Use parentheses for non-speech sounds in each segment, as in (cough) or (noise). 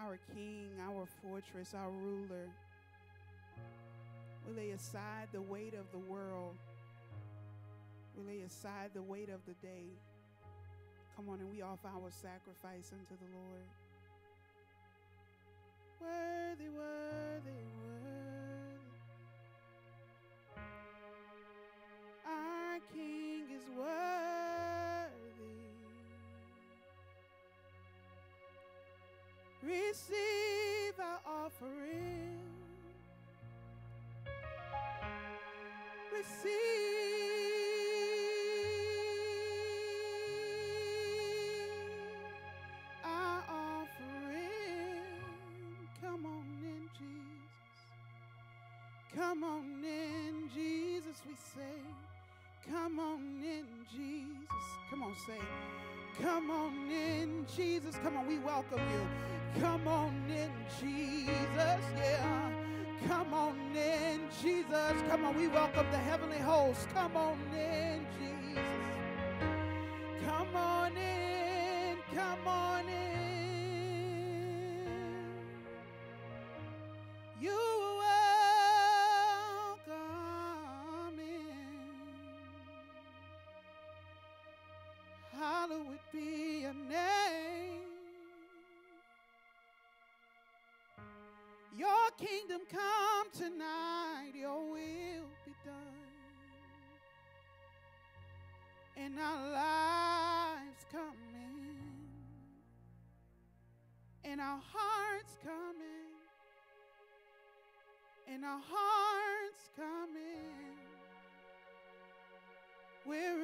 our King, our fortress, our ruler. We lay aside the weight of the world. We lay aside the weight of the day. Come on, and we offer our sacrifice unto the Lord. Worthy, worthy, worthy. Our King is worthy. Receive our offering. Receive our offering. Come on in, Jesus. Come on in, Jesus, we say. Come on in, Jesus. Come on, say. Come on in, Jesus. Come on, we welcome you. Come on in, Jesus. Yeah. Come on in, Jesus. Come on, we welcome the heavenly host. Come on in, Jesus. Come on in. Come on in. Our lives come in. In our hearts come in. In our hearts come in. We're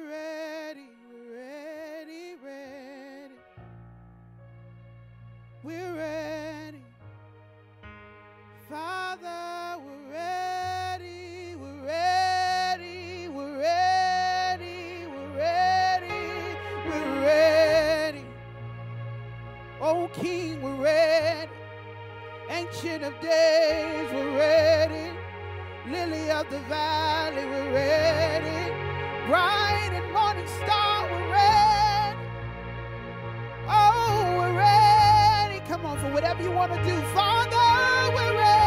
Ancient of days, we're ready. Lily of the valley, we're ready. Bright and morning star, we're ready. Oh, we're ready. Come on, for whatever you want to do, Father, we're ready.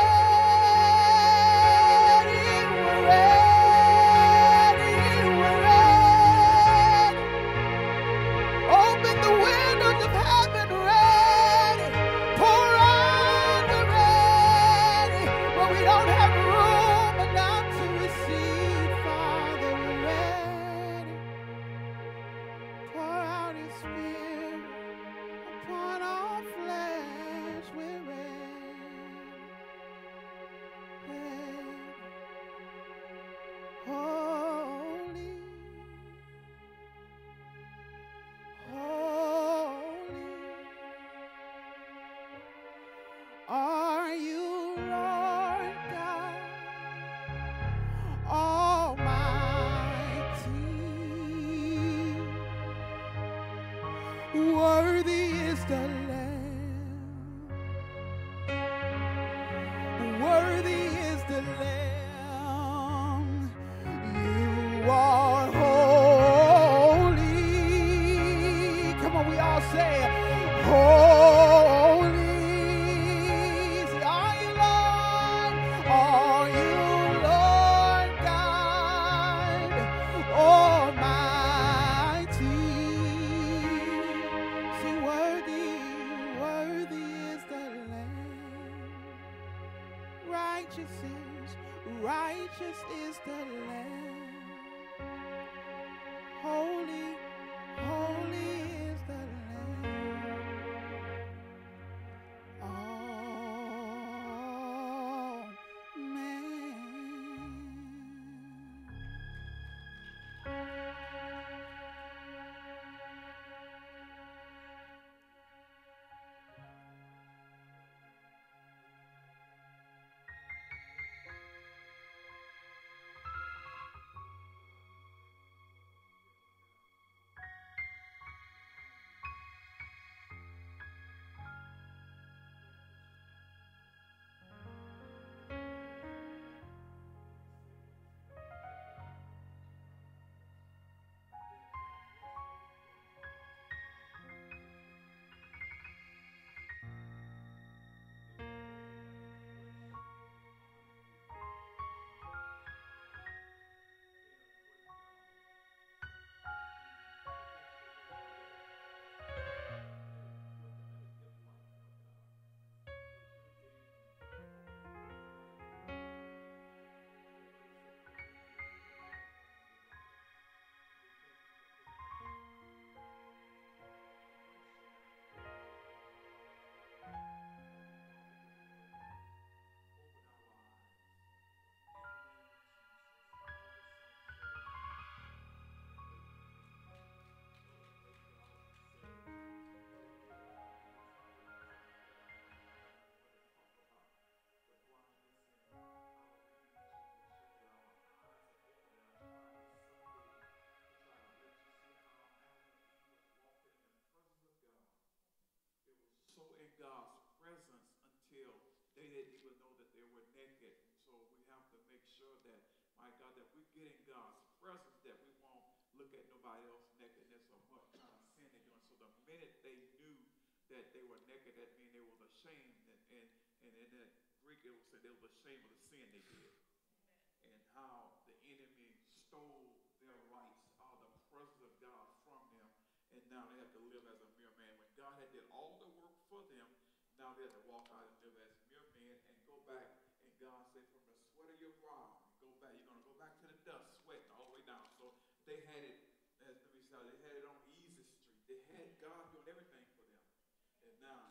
At else's nakedness or what kind of sin they're doing. So the minute they knew that they were naked, that means they was ashamed. And, and, and in that Greek, it was said they was ashamed of the sin they did. And how the enemy stole their rights of the presence of God from them. And now they have to live as a mere man. When God had did all the work for them, now they have to walk out and live as mere men and go back. And God said, from the sweat of your brow, go back. You're going to go back to the dust, sweating all the way down. So they had it, as let me say, they had it on easy street. They had God doing everything for them. And now,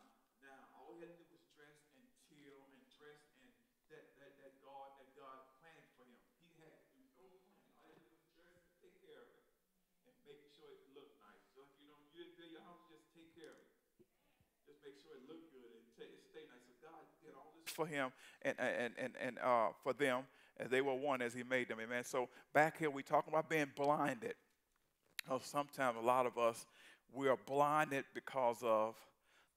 now all he had to do was dress and till and dress and that, that, that God that God planned for him. He had to do no plan. All he had to do was dress and take care of it and make sure it looked nice. So if you don't you didn't build your just make sure it looked good and it stay nice. So God did all this for him and and and, and uh, for them as they were one as he made them. Amen. So back here we talking about being blinded. Oh, sometimes a lot of us we are blinded because of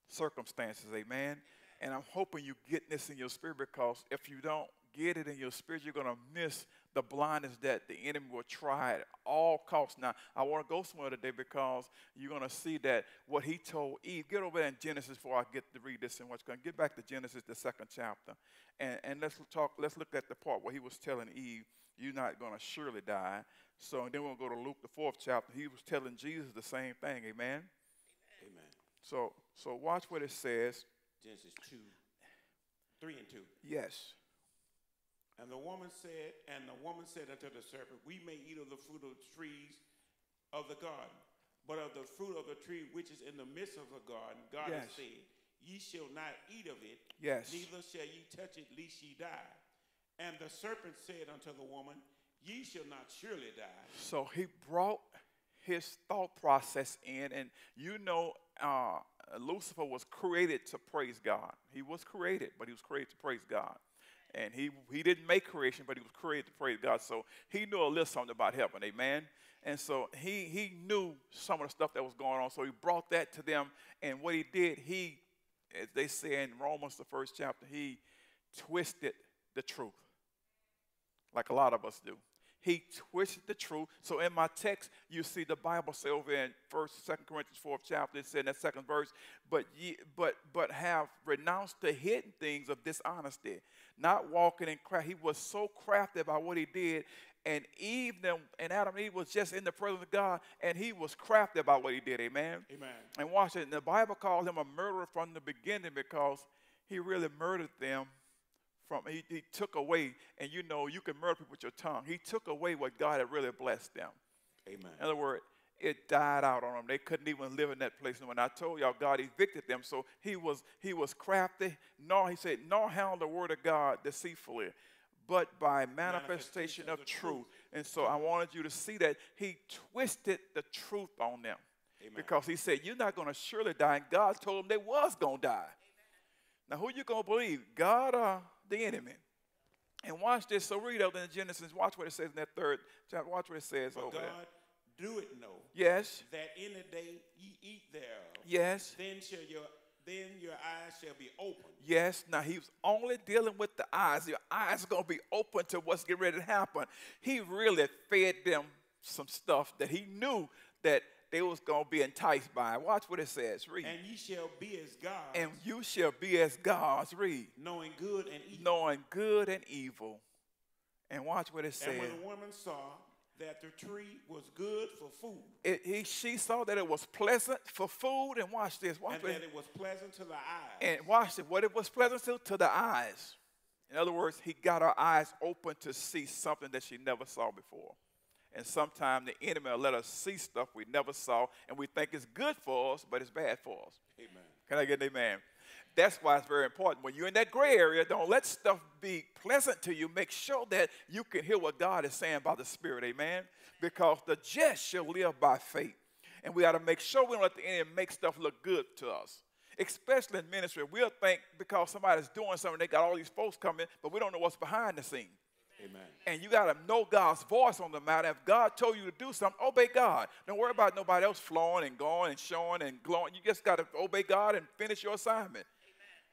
circumstances. Amen. And I'm hoping you get this in your spirit because if you don't get it in your spirit, you're going to miss the blindness that the enemy will try at all costs. Now, I want to go somewhere today because you're going to see that what he told Eve, get over there in Genesis before I get to read this and what's going to get back to Genesis, the second chapter. And, and let's talk, let's look at the part where he was telling Eve, you're not going to surely die. So, and then we'll go to Luke, the fourth chapter. He was telling Jesus the same thing. Amen. Amen. So, so watch what it says. Genesis 2, 3 and 2. Yes. And the woman said, and the woman said unto the serpent, We may eat of the fruit of the trees of the garden, but of the fruit of the tree which is in the midst of the garden, God Yes. has said, Ye shall not eat of it, Yes. neither shall ye touch it, lest ye die. And the serpent said unto the woman, Ye shall not surely die. So he brought his thought process in, and you know, uh, Lucifer was created to praise God. He was created, but he was created to praise God. And he, he didn't make creation, but he was created to praise God. So he knew a little something about heaven, amen? And so he, he knew some of the stuff that was going on. So he brought that to them. And what he did, he, as they say in Romans, the first chapter, he twisted the truth like a lot of us do. He twisted the truth. So in my text, you see the Bible say over in First, Second Corinthians fourth chapter, it said in that second verse, but ye, but but have renounced the hidden things of dishonesty, not walking in craft. He was so crafty about what he did, and Eve and Adam and Eve was just in the presence of God, and he was crafty about what he did. Amen. Amen. And watch it. The Bible called him a murderer from the beginning because he really murdered them. From he, he took away, and you know you can murder people with your tongue. He took away what God had really blessed them. Amen. In other words, it died out on them. They couldn't even live in that place. And when I told y'all, God evicted them, so he was he was crafty. No, he said, nor handle the word of God deceitfully, but by manifestation, Manifestation of of truth. truth. And so I wanted you to see that he twisted the truth on them. Amen. Because he said, You're not going to surely die. And God told them they was going to die. Now, who you going to believe? God or the enemy? And watch this. So read over in Genesis. Watch what it says in that third chapter. Watch what it says But over God there. Do it know Yes. that in the day ye eat thereof, Yes. then shall your then your eyes shall be open. Yes. Now he was only dealing with the eyes. Your eyes are going to be open to what's getting ready to happen. He really fed them some stuff that he knew that they was going to be enticed by. Watch what it says. Read. and ye shall be as God, And you shall be as gods. Read. knowing good and evil. knowing good and evil. And watch what it says. and when the woman saw that the tree was good for food, It, he, she saw that it was pleasant for food, and watch this. Watch and that it was pleasant to the eyes, and watch it. What it was pleasant to, to the eyes. In other words, he got her eyes open to see something that she never saw before. And sometimes the enemy will let us see stuff we never saw, and we think it's good for us, but it's bad for us. Amen. Can I get an amen? That's why it's very important. When you're in that gray area, don't let stuff be pleasant to you. Make sure that you can hear what God is saying by the Spirit, amen? Because the just shall live by faith. And we got to make sure we don't let the enemy make stuff look good to us. Especially in ministry, we'll think because somebody's doing something, they got all these folks coming, but we don't know what's behind the scene. Amen. And you got to know God's voice on the matter. If God told you to do something, obey God. Don't worry about nobody else flowing and going and showing and glowing. You just got to obey God and finish your assignment.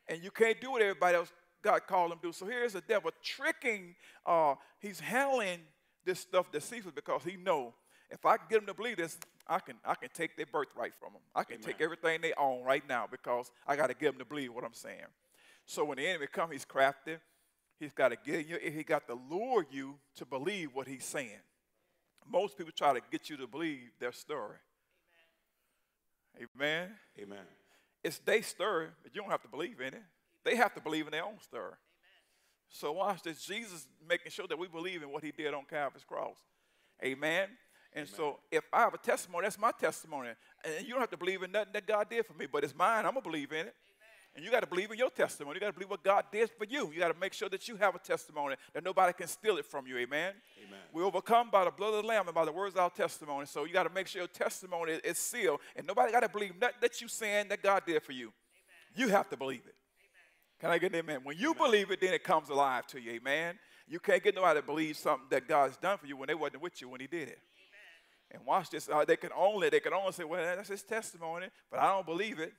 And you can't do what everybody else God called him to do. So here's the devil tricking, uh, he's handling this stuff deceitfully because he know if I can get them to believe this, I can, I can take their birthright from them. I can Amen. take everything they own right now because I got to get them to believe what I'm saying. So when the enemy comes, he's crafty. He's got to get you. He got to lure you to believe what he's saying. Most people try to get you to believe their story. Amen. Amen. It's their story, but you don't have to believe in it. They have to believe in their own story. So watch this. Jesus making sure that we believe in what he did on Calvary's cross. Amen. And so if I have a testimony, that's my testimony. And you don't have to believe in nothing that God did for me, but it's mine. I'm going to believe in it. And you got to believe in your testimony. You got to believe what God did for you. You got to make sure that you have a testimony that nobody can steal it from you. Amen. Amen. We overcome by the blood of the Lamb and by the words of our testimony. So you got to make sure your testimony is- sealed. And nobody got to believe nothing that you saying that God did for you. You have to believe it. Can I get an amen? When you believe it, then it comes alive to you. Amen. You can't get nobody to believe something that God's done for you when they wasn't with you when He did it. And watch this. Uh, they can only they can only say, "Well, that's His testimony," but I don't believe it.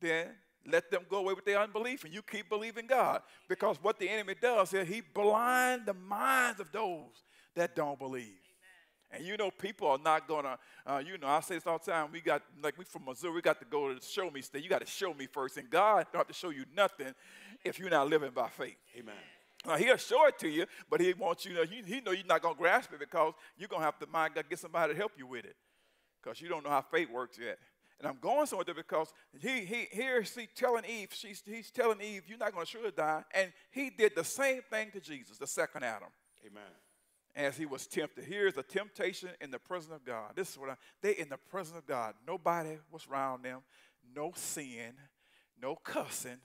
Then let them go away with their unbelief, and you keep believing God. Because what the enemy does is he blind the minds of those that don't believe. And you know, people are not gonna, uh, you know, I say this all the time. We got, like, we from Missouri, we got to go to the show me state. You got to show me first. And God don't have to show you nothing if you're not living by faith. Amen. Now, he'll show it to you, but he wants you to, he, he know you're not going to grasp it because you're going to have to, my God, get somebody to help you with it because you don't know how faith works yet. And I'm going somewhere there because he, he here he's telling Eve, she's, he's telling Eve, you're not going to surely die. And he did the same thing to Jesus, the second Adam Amen. as he was tempted. Here's a temptation in the presence of God. This is what I, they in the presence of God. Nobody was around them, no sin, no cussing,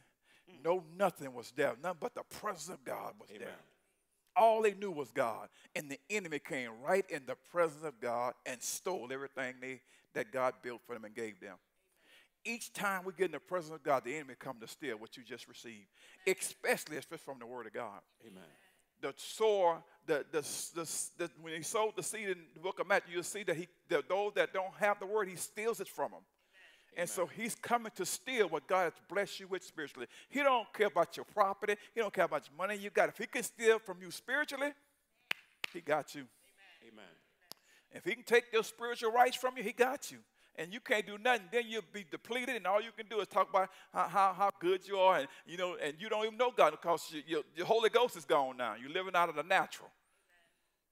no nothing was there. None but the presence of God was Amen. there. All they knew was God. And the enemy came right in the presence of God and stole everything they, that God built for them and gave them. Each time we get in the presence of God, the enemy come to steal what you just received, especially if it's from the Word of God Amen. the sower, the, the, the, the, when he sowed the seed in the book of Matthew, you'll see that he, that those that don't have the word, he steals it from them. And so he's coming to steal what God has blessed you with spiritually. He don't care about your property. He don't care about your money you got. If he can steal from you spiritually, he got you. Amen. If he can take your spiritual rights from you, he got you. And you can't do nothing. Then you'll be depleted, and all you can do is talk about how, how, how good you are, and you know, and you don't even know God because you, your, your Holy Ghost is gone now. You're living out of the natural,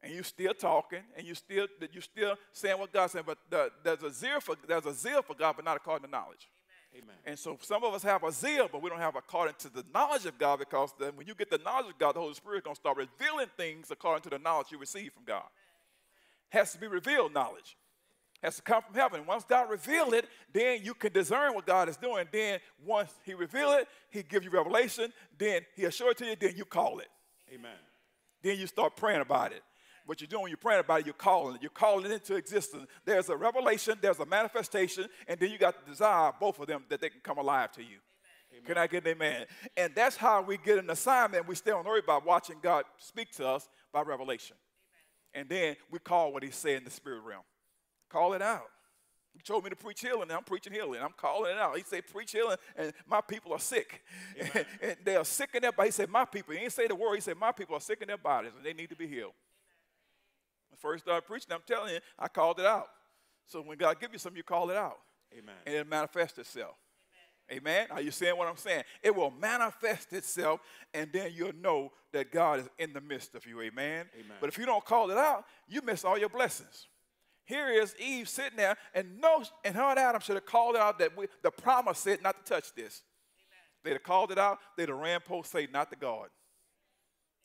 and you're still talking, and you still you still saying what God's saying. But the, there's a zeal for there's a zeal for God, but not according to knowledge. Amen. And so some of us have a zeal, but we don't have according to the knowledge of God because then when you get the knowledge of God, the Holy Spirit is going to start revealing things according to the knowledge you receive from God. Has to be revealed knowledge. Has to come from heaven. Once God revealed it, then you can discern what God is doing. Then once He reveal it, He give you revelation. Then show it to you. Then you call it. Amen. Then you start praying about it. What you're doing, you're praying about it, you're calling it. You're calling it into existence. There's a revelation, there's a manifestation, and then you got the desire, both of them, that they can come alive to you. Can I get an amen? And that's how we get an assignment. We stay on earth by watching God speak to us by revelation. And then we call what He said in the spirit realm. Call it out. He told me to preach healing, and I'm preaching healing. I'm calling it out. He said, preach healing, and my people are sick. (laughs) and they are sick in their bodies. He said, my people. He didn't say the word. He said, my people are sick in their bodies, and they need to be healed. When I first started preaching, I'm telling you, I called it out. So when God gives you something, you call it out. Amen. And it manifests itself. Amen. Are you seeing what I'm saying? It will manifest itself, and then you'll know that God is in the midst of you. Amen. Amen. But if you don't call it out, you miss all your blessings. Here is Eve sitting there, and no, and her and Adam should have called it out that we, the promise said not to touch this. They'd have called it out. They'd have ran post say not the God.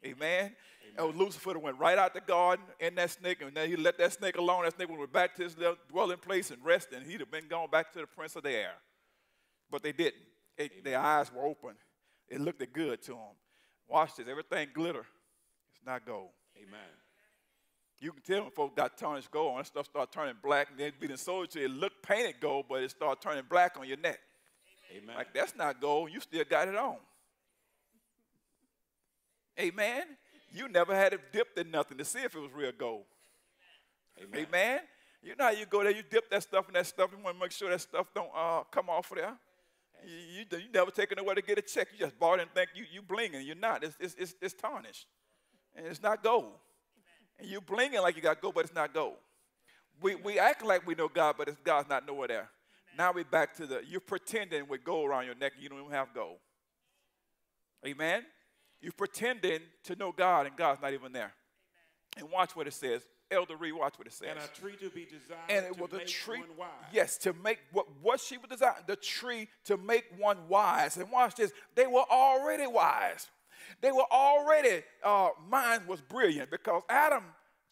Amen. And oh, Lucifer went right out the garden in that snake, and then he let that snake alone. That snake went back to his dwelling place and rest, and he'd have been gone back to the prince of the air. But they didn't. It- their eyes were open. It looked good to them. Watch this. Everything glitter. It's not gold. Amen. You can tell when folks got tarnished gold. That stuff start turning black, and then being sold to you. It looked painted gold, but it started turning black on your neck. Amen. Like that's not gold. You still got it on. Amen. You never had it dipped in nothing to see if it was real gold. Amen. Amen. You know how you go there, you dip that stuff in that stuff, you want to make sure that stuff don't uh, come off of there. You, you, you never taken nowhere to get a check. You just it and think you, you blinging. You're not. It's, it's, it's, it's tarnished. And it's not gold. And you blinging like you got gold, but it's not gold. We, we act like we know God, but it's, God's not nowhere there. Now we're back to the, you're pretending with gold around your neck you don't even have gold. Amen? You're pretending to know God and God's not even there. And watch what it says. Elder Reed, watch what it says. And a tree to be desired and it to was a tree. Yes, to make what what she was designed, the tree to make one wise. And watch this, they were already wise. They were already, uh, mind was brilliant because Adam,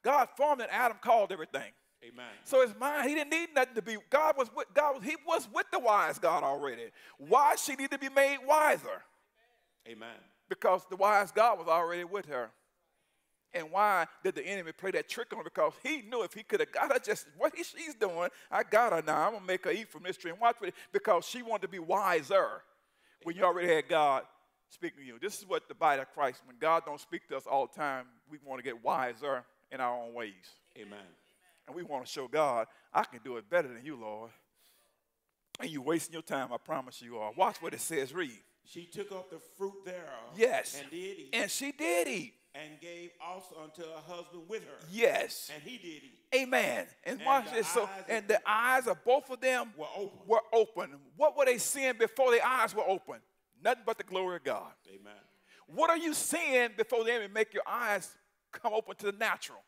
God formed and Adam called everything. Amen. So his mind, he didn't need nothing to be. God was with God. Was, he was with the wise God already. Why she need to be made wiser? Amen. Because the wise God was already with her. And why did the enemy play that trick on her? Because he knew if he could have got her just what he, she's doing, I got her now. I'm gonna make her eat from this tree and watch it because she wanted to be wiser when you already had God speaking to you. This is what the body of Christ, when God don't speak to us all the time, we want to get wiser in our own ways. Amen. And we want to show God, I can do it better than you, Lord. And you're wasting your time, I promise you are. Watch what it says, read. She took up the fruit thereof. Yes. And did eat. And she did eat. And gave also unto her husband with her. Yes. And he did eat. Amen. And, And watch the this. So, eyes of and the eyes of both of them Were open. were open. What were they seeing before their eyes were open? Nothing but the glory of God. Amen. What are you seeing before the enemy make your eyes come open to the natural?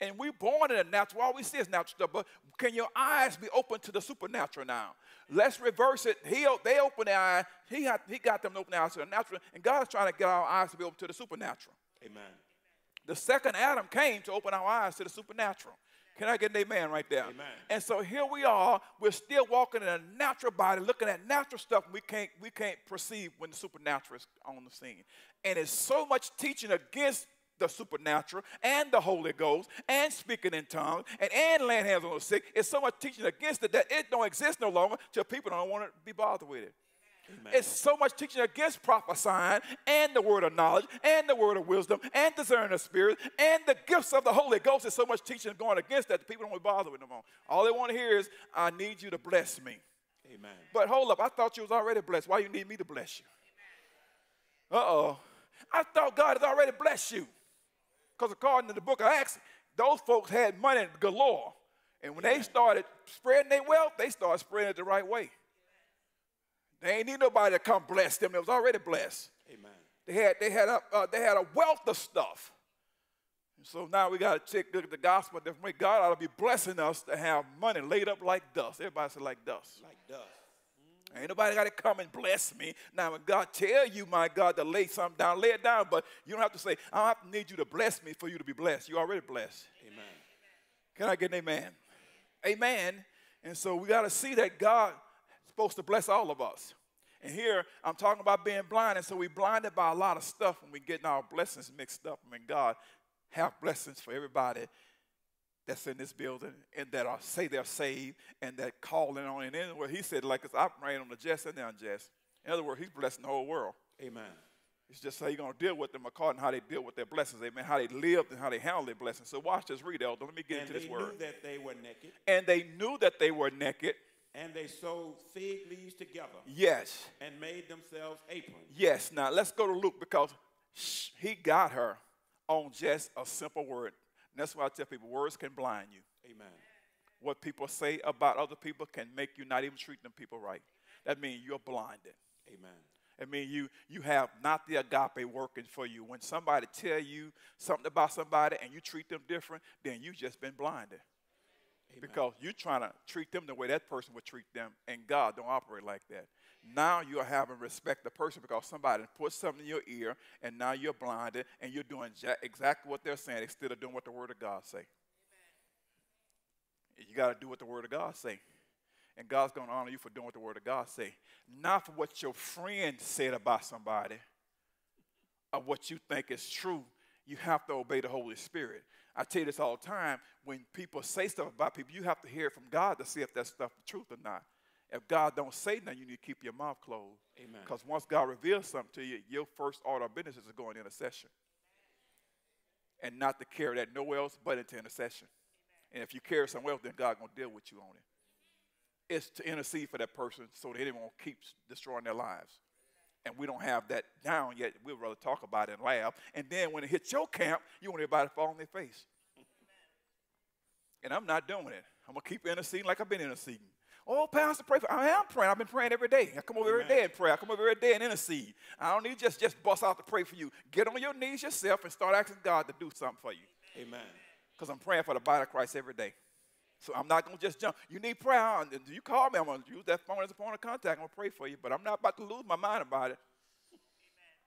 And we're born in the natural. All we see is natural stuff. But can your eyes be open to the supernatural now? Let's reverse it. He, they open their eyes. He, had, he got them to open their eyes to the natural. And God's trying to get our eyes to be open to the supernatural. Amen. The second Adam came to open our eyes to the supernatural. Can I get an amen right there? Amen. And so here we are. We're still walking in a natural body, looking at natural stuff. We can't we can't perceive when the supernatural is on the scene. And it's so much teaching against the supernatural and the Holy Ghost and speaking in tongues and, and laying hands on the sick. It's so much teaching against it that it don't exist no longer till people don't want to be bothered with it. Amen. It's so much teaching against prophesying and the word of knowledge and the word of wisdom and discerning of spirit and the gifts of the Holy Ghost. There's so much teaching going against that, that people don't want to bother with no more. All they want to hear is, I need you to bless me. Amen. But hold up, I thought you was already blessed. Why you need me to bless you? Uh-oh. I thought God had already blessed you. Because according to the book of Acts, those folks had money galore. And when they started spreading their wealth, they started spreading it the right way. They ain't need nobody to come bless them. It was already blessed. Amen. They had, they had, a, uh, they had a wealth of stuff. And so now we got to check look at the gospel. That God ought to be blessing us to have money laid up like dust. Everybody say like dust. Like dust. Ain't nobody got to come and bless me. Now, when God tell you, my God, to lay something down, lay it down. But you don't have to say, I don't have to need you to bless me for you to be blessed. You already blessed. Amen. Can I get an amen? Amen. And so we got to see that God supposed to bless all of us. And here I'm talking about being blind, and so we're blinded by a lot of stuff when we're getting our blessings mixed up. I mean, God have blessings for everybody that's in this building and that are say they're saved and that calling on. And anyway, he said, like it's operating on the just and the unjust. In other words, he's blessing the whole world. Amen. It's just how you're going to deal with them according to how they deal with their blessings. Amen. How they lived and how they handled their blessings. So watch this, read, Elder. Let me get And into they this knew word. that they were naked, And they knew that they were naked. And they sewed fig leaves together Yes. and made themselves aprons. Yes. Now let's go to Luke because sh- he got her on just a simple word. And that's why I tell people words can blind you. Amen. What people say about other people can make you not even treat them people right. That means you're blinded. Amen. I mean, you you have not the agape working for you. When somebody tell you something about somebody and you treat them different, then you just been blinded. Amen. Because you're trying to treat them the way that person would treat them, and God don't operate like that. Now you're having respect the person because somebody put something in your ear, and now you're blinded, and you're doing exactly what they're saying instead of doing what the Word of God say. You got to do what the Word of God say. And God's going to honor you for doing what the Word of God say. Not for what your friend said about somebody or what you think is true. You have to obey the Holy Spirit. I tell you this all the time. When people say stuff about people, you have to hear it from God to see if that stuff the truth or not. If God don't say nothing, you need to keep your mouth closed. Amen. Because once God reveals something to you, your first order of business is to go in intercession. And not to carry that nowhere else but into intercession. And if you carry somewhere else, then God gonna deal with you on it. it. is to intercede for that person so they won't keep destroying their lives. And we don't have that down yet. We'd rather talk about it and laugh. And then when it hits your camp, you want everybody to fall on their face. And I'm not doing it. I'm going to keep interceding like I've been interceding. Oh, Pastor, pray for I am praying. I've been praying every day. I come over every Amen. day and pray. I come over every day and intercede. I don't need just just bust out to pray for you. Get on your knees yourself and start asking God to do something for you. Amen. Because I'm praying for the body of Christ every day. So I'm not going to just jump. You need prayer. and You call me. I'm going to use that phone as a point of contact. I'm going to pray for you. But I'm not about to lose my mind about it.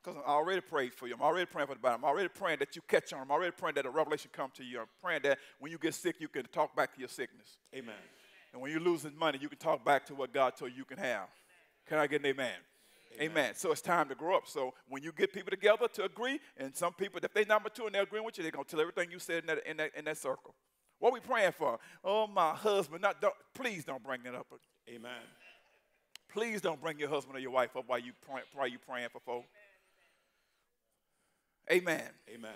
Because I already prayed for you. I'm already praying for the body. I'm already praying that you catch on. I'm already praying that a revelation come to you. I'm praying that when you get sick, you can talk back to your sickness. Amen. And when you're losing money, you can talk back to what God told you you can have. Can I get an amen? amen? So it's time to grow up. So when you get people together to agree, and some people, if they're not mature and they're agreeing with you, they're going to tell everything you said in that, in that, in that circle. What we praying for? Oh, my husband. Not, don't, please don't bring that up. Amen. Please don't bring your husband or your wife up while you, pray, while you praying for folks. Amen. Amen.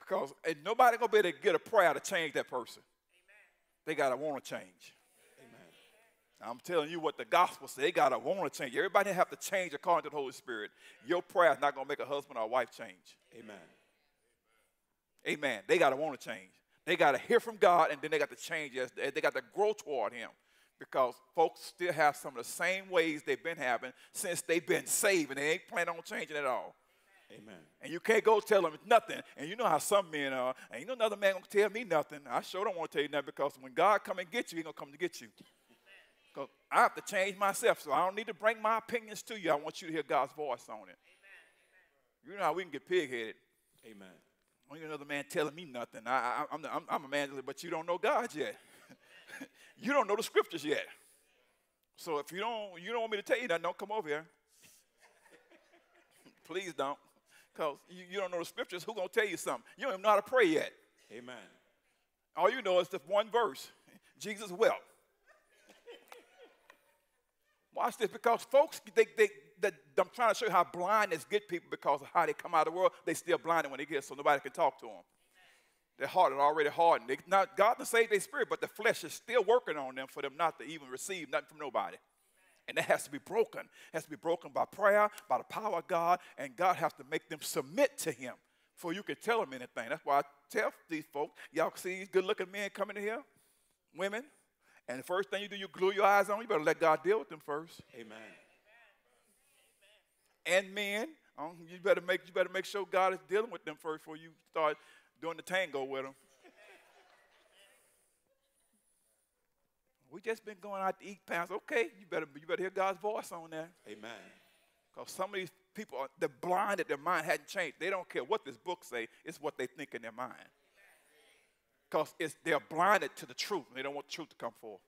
Because ain't nobody going to be able to get a prayer to change that person. Amen. They got to want to change. Amen. I'm telling you what the gospel says. They gotta want to change. Everybody have to change according to the Holy Spirit. Your prayer is not gonna make a husband or a wife change. Amen. Amen. They gotta want to change. They gotta hear from God, and then they got to change. As they got to grow toward Him, because folks still have some of the same ways they've been having since they've been saved, and they ain't planning on changing at all. Amen. And you can't go tell them nothing. And you know how some men are. Ain't no another man gonna tell me nothing. I sure don't want to tell you nothing because when God come and get you, He gonna come to get you. Because I have to change myself, so I don't need to bring my opinions to you. I want you to hear God's voice on it. Amen. You know how we can get pig-headed. Amen. When you another man telling me nothing, I, I, I'm, I'm, I'm a man, but you don't know God yet. (laughs) you don't know the scriptures yet. So if you don't, you don't want me to tell you that, don't come over here. (laughs) Please don't, because you, you don't know the scriptures. Who gonna tell you something? You don't even know how to pray yet. Amen. All you know is the one verse. Jesus wept. Watch this, because folks, they, they, I'm trying to show you how blindness get people because of how they come out of the world. They still blinded when they get, so nobody can talk to them. Their heart is already hardened. They, not God to save their spirit, but the flesh is still working on them for them not to even receive nothing from nobody. And that has to be broken. It has to be broken by prayer, by the power of God, and God has to make them submit to Him For you can tell them anything. That's why I tell these folks, y'all see these good-looking men coming in here, women, and the first thing you do, you glue your eyes on. You better let God deal with them first. Amen. And men, um, you better make you better make sure God is dealing with them first before you start doing the tango with them. we just been going out to eat, Pastor. Okay, you better you better hear God's voice on that. Amen. Because some of these people, are, they're blind that their mind hadn't changed. They don't care what this book say. It's what they think in their mind. Because it's they're blinded to the truth. And they don't want the truth to come forth.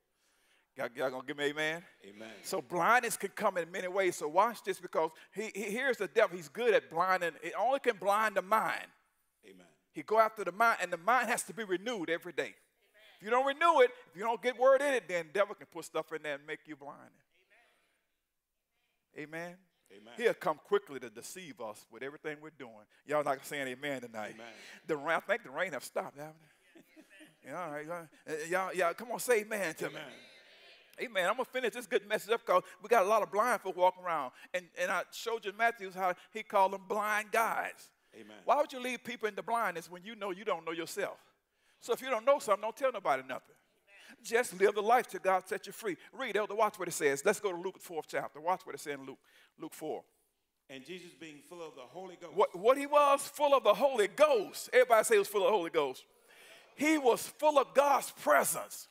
Y'all, y'all gonna give me amen? Amen. So blindness can come in many ways. So watch this because he, he here's the devil. He's good at blinding. It only can blind the mind. Amen. He go after the mind, and the mind has to be renewed every day. If you don't renew it, if you don't get word in it, then devil can put stuff in there and make you blind. Amen. Amen. He'll come quickly to deceive us with everything we're doing. Y'all not saying amen tonight. Amen. The rain, I think the rain have stopped, haven't it? (laughs) yeah, all right. y'all- Y'all, y'all, come on, say amen to me. Amen. Amen. I'm gonna finish this good message up because we got a lot of blind folk walking around, and and I showed you in Matthews how he called them blind guys. Amen. Why would you leave people in the blindness when you know you don't know yourself? So if you don't know something, don't tell nobody nothing. Just live the life till God set you free. Read, Elder, watch what it says. Let's go to Luke, the fourth chapter. Watch what it says in Luke, Luke 4. And Jesus being full of the Holy Ghost. What, what he was, full of the Holy Ghost. Everybody say he was full of the Holy Ghost. He was full of God's presence.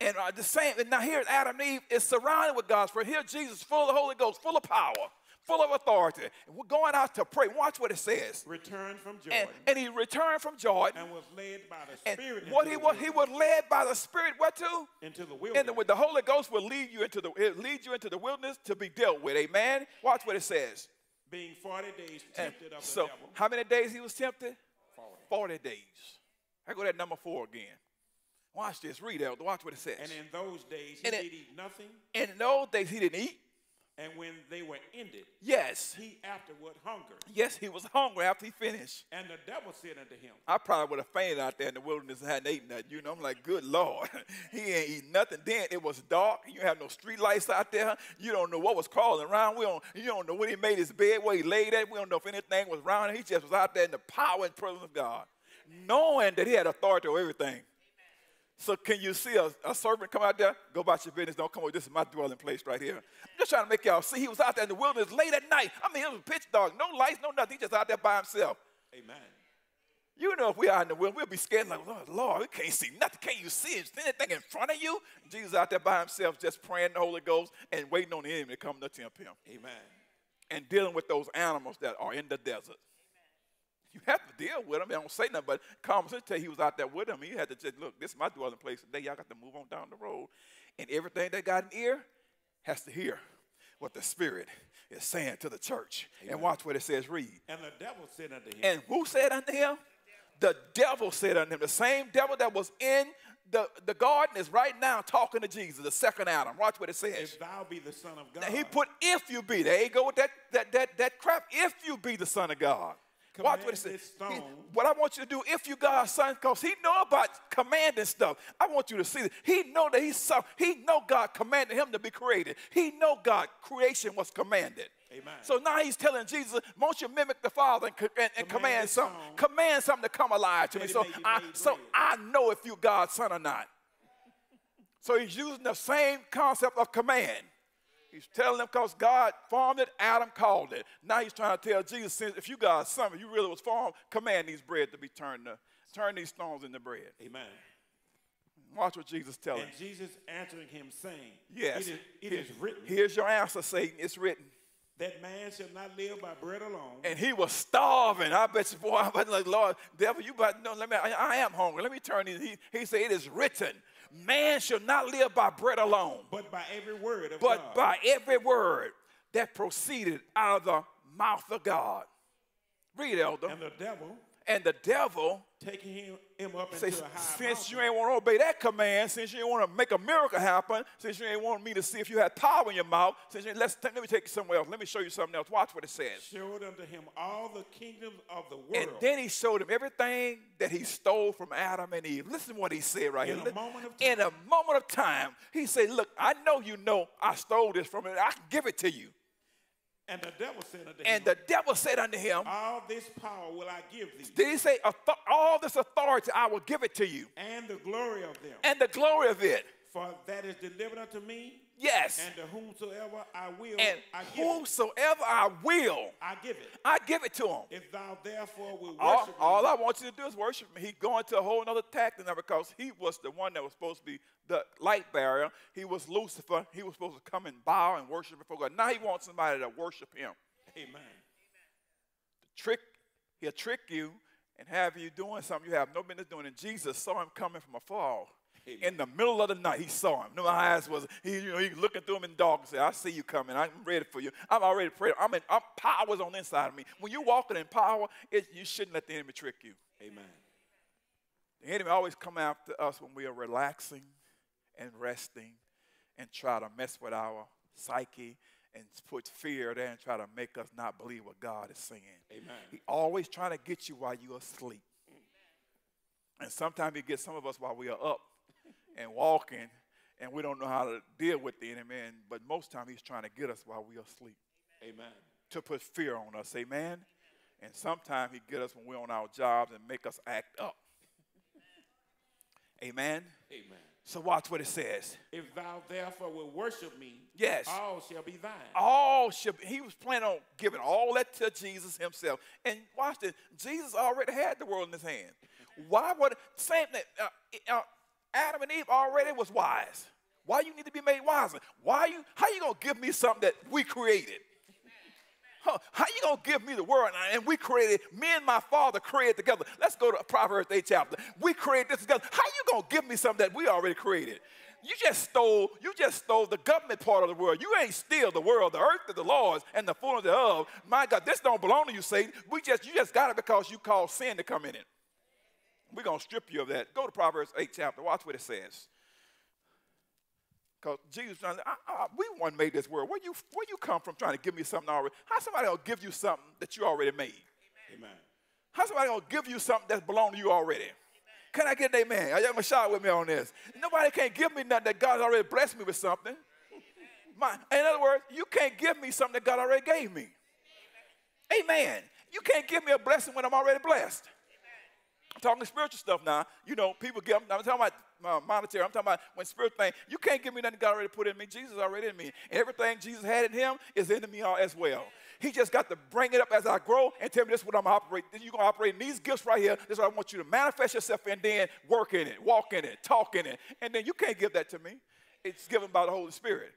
And uh, the same, and now here Adam and Eve is surrounded with God's presence. Here Jesus, full of the Holy Ghost, full of power, full of authority. And we're going out to pray. Watch what it says. returned from Jordan and he returned from Jordan. and was led by the And Spirit what he was, he was led by the Spirit. What to? into the And wilderness. the, with the Holy Ghost will lead you into the it lead you into the wilderness to be dealt with. Amen. Watch what it says. being 40 days And tempted of the so, devil. how many days he was tempted? 40. 40 days. I go to that number four again. Watch this. Read out. Watch what it says. And in those days he And it- did eat nothing, And in those days he didn't eat. and when they were ended, Yes. He afterward hungered. Yes, he was hungry after he finished. And the devil said unto him, I probably would have fainted out there in the wilderness and hadn't eaten that. You know, I'm like, good Lord. (laughs) he ain't eating nothing. Then it was dark. You have no street lights out there. You don't know what was crawling around. We don't, you don't know when he made his bed, where he laid at. We don't know if anything was around. He just was out there in the power and presence of God, knowing that he had authority over everything. So can you see a, a, servant come out there? Go about your business. Don't come over. This is my dwelling place right here. I'm just trying to make y'all see. He was out there in the wilderness late at night. I mean, it was pitch dark. No lights, no nothing. He just out there by himself. Amen. You know, if we are in the wilderness, we'll be scared like, Lord, Lord, we can't see nothing. Can't you see anything in front of you? Jesus out there by himself, just praying the Holy Ghost and waiting on the enemy to come to tempt him. Amen. And dealing with those animals that are in the desert. (laughs) You have to deal with him. They don't say nothing, but common sense tell you he was out there with him. He had to just look, this is my dwelling place today. Y'all got to move on down the road. And everything that got an ear has to hear what the Spirit is saying to the church. Amen. And watch what it says, read. And the devil said unto him. And who said unto him? The devil said unto him, the same devil that was in the, the garden is right now talking to Jesus, the second Adam. Watch what it says. If thou be the Son of God. Now he put if you be. There you go with that, that, that, that crap. If you be the Son of God. Watch what it says. He, what I want you to do, if you God's son, because he know about commanding stuff. I want you to see that he know that he saw. He know God commanded him to be created. He know God creation was commanded. Amen. So now he's telling Jesus, "Won't you mimic the Father and, and, and command, something? Command something to come alive to me. So I, so I know if you God's son or not." so he's using the same concept of command. He's telling them because God formed it, Adam called it. Now he's trying to tell Jesus, since if you got if you really was formed, command these bread to be turned to, turn these stones into bread. Amen. Watch what Jesus is telling. And Jesus answering him, saying, Yes, it is, it is written. Here's your answer, Satan. It's written. That man shall not live by bread alone. And he was starving. I bet you, boy, I bet like, Lord, devil, you about no, let me, I, I am hungry. Let me turn these. He, he said, It is written. Man shall not live by bread alone, but by every word of but God. by every word that proceeded out of the mouth of God. Read, Elder. And the devil and the devil taking him, him up say, into a high Since mountain. you ain't want to obey that command, since you ain't want to make a miracle happen, since you ain't want me to see if you had power in your mouth, since you, let's let me take you somewhere else. Let me show you something else. Watch what it says. Showed unto him all the kingdoms of the world. And then he showed him everything that he stole from Adam and Eve. Listen to what he said right in here. A moment of time. In a moment of time, he said, "Look, I know you know I stole this from it. I can give it to you." And the devil said unto and him, the devil said unto him, All this power will I give thee. Did he say, All this authority I will give it to you? And the glory of them. And the glory of it. For that is delivered unto me. Yes. And to whomsoever I will, and I give whomsoever it. I will, I give it. I give it to him. If thou therefore will worship all, me, all I want you to do is worship me. He going to a whole other tactic now because he was the one that was supposed to be the light bearer. He was Lucifer. He was supposed to come and bow and worship before God. Now he wants somebody to worship him. Amen. The trick, he'll trick you and have you doing something you have no business doing. And Jesus saw him coming from afar. Amen. In the middle of the night, he saw him. No, my eyes was he, you know, he looking through him in dark and said, "I see you coming. I'm ready for you. I'm already praying. I'm in. I'm, power's on the inside of me. When you're walking in power, it, you shouldn't let the enemy trick you. Amen. The enemy always come after us when we are relaxing and resting, and try to mess with our psyche and put fear there and try to make us not believe what God is saying. Amen. He always trying to get you while you're asleep. And sometimes he gets some of us while we are up and walking and we don't know how to deal with the enemy. And, but most time he's trying to get us while we are asleep. Amen. To put fear on us. Amen. And sometimes he get us when we're on our jobs and make us act up. Amen. Amen. So watch what it says. If thou therefore will worship me, yes, all shall be thine. All shall be, he was planning on giving all that to Jesus himself. And watch this, Jesus already had the world in his hand. Why would same thing? Uh, uh, Adam and Eve already was wise. Why you need to be made wiser? Why you? How you gonna give me something that we created? Huh, how you gonna give me the world? And we created, me and my father created together. Let's go to Proverbs 8 chapter. We created this together. How you gonna give me something that we already created? You just stole, you just stole the government part of the world. You ain't steal the world. The earth is the Lord's and the fullness thereof. My God, this don't belong to you, Satan. We just you just got it because you caused sin to come in it. We're gonna strip you of that. Go to Proverbs 8 chapter. Watch what it says. Because Jesus, I, I, we one made this world. Where you where you come from trying to give me something already? How somebody gonna give you something that you already made? Amen. How somebody gonna give you something that belongs to you already? Can I get an amen? Are y'all gonna shout with me on this? Nobody can't give me nothing that God already blessed me with something. My, in other words, you can't give me something that God already gave me. Amen. You can't give me a blessing when I'm already blessed. I'm talking spiritual stuff now. You know, people give, I'm talking about uh, monetary. I'm talking about when spiritual thing. You can't give me nothing God already put in me. Jesus already in me. And everything Jesus had in him is in me all as well. He just got to bring it up as I grow and tell me this is what I'm operating. Then you're going to operate in these gifts right here. This is what I want you to manifest yourself and then work in it, walk in it, talk in it. And then you can't give that to me. It's given by the Holy Spirit.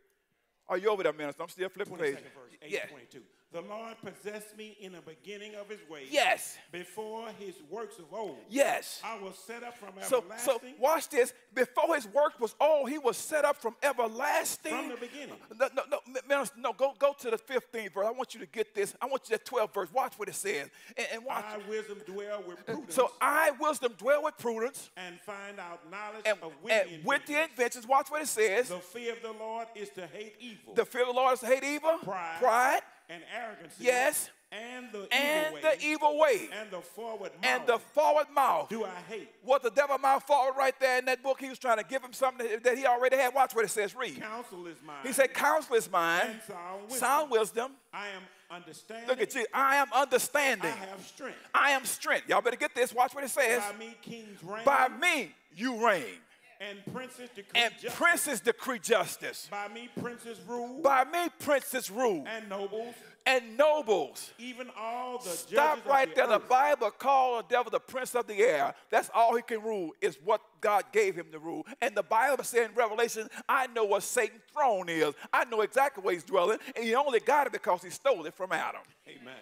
Are you over there, minister? I'm still flipping 22nd pages. verse, 8 Yeah. 22. The Lord possessed me in the beginning of his ways. Yes. Before his works of old. Yes. I was set up from So, so watch this. Before his work was old, he was set up from everlasting. From the beginning. No, no, no, no. Go, go to the 15th verse. I want you to get this. I want you to 12th verse. Watch what it says, and, and watch. I wisdom dwell with uh, prudence. So I wisdom dwell with prudence, and find out knowledge and, of and witty with the inventions. Watch what it says. The fear of the Lord is to hate evil. The fear of the Lord is to hate evil, pride, pride, and arrogance. Yes. And the and evil the way, evil way, and the forward and mouth the forward mouth. do I hate. What the devil mouth forward right there in that book, he was trying to give him something that- that he already had. Watch what it says. Read. Counsel is mine. He said, Counsel is mine, and sound wisdom. sound wisdom. I am understanding. Look at you. I am understanding. I have strength. I am strength. Y'all better get this. Watch what it says. By me kings reign. By me you reign, and princes decree and justice. princes decree justice. By me princes rule. By me princes rule, and nobles. and nobles. Even all the judges Stop right the there. The. Bible called the devil the prince of the air. That's all he can rule, is what God gave him to rule. And the Bible said in Revelation, I know what Satan's throne is. I know exactly where he's dwelling. And he only got it because he stole it from Adam. Amen.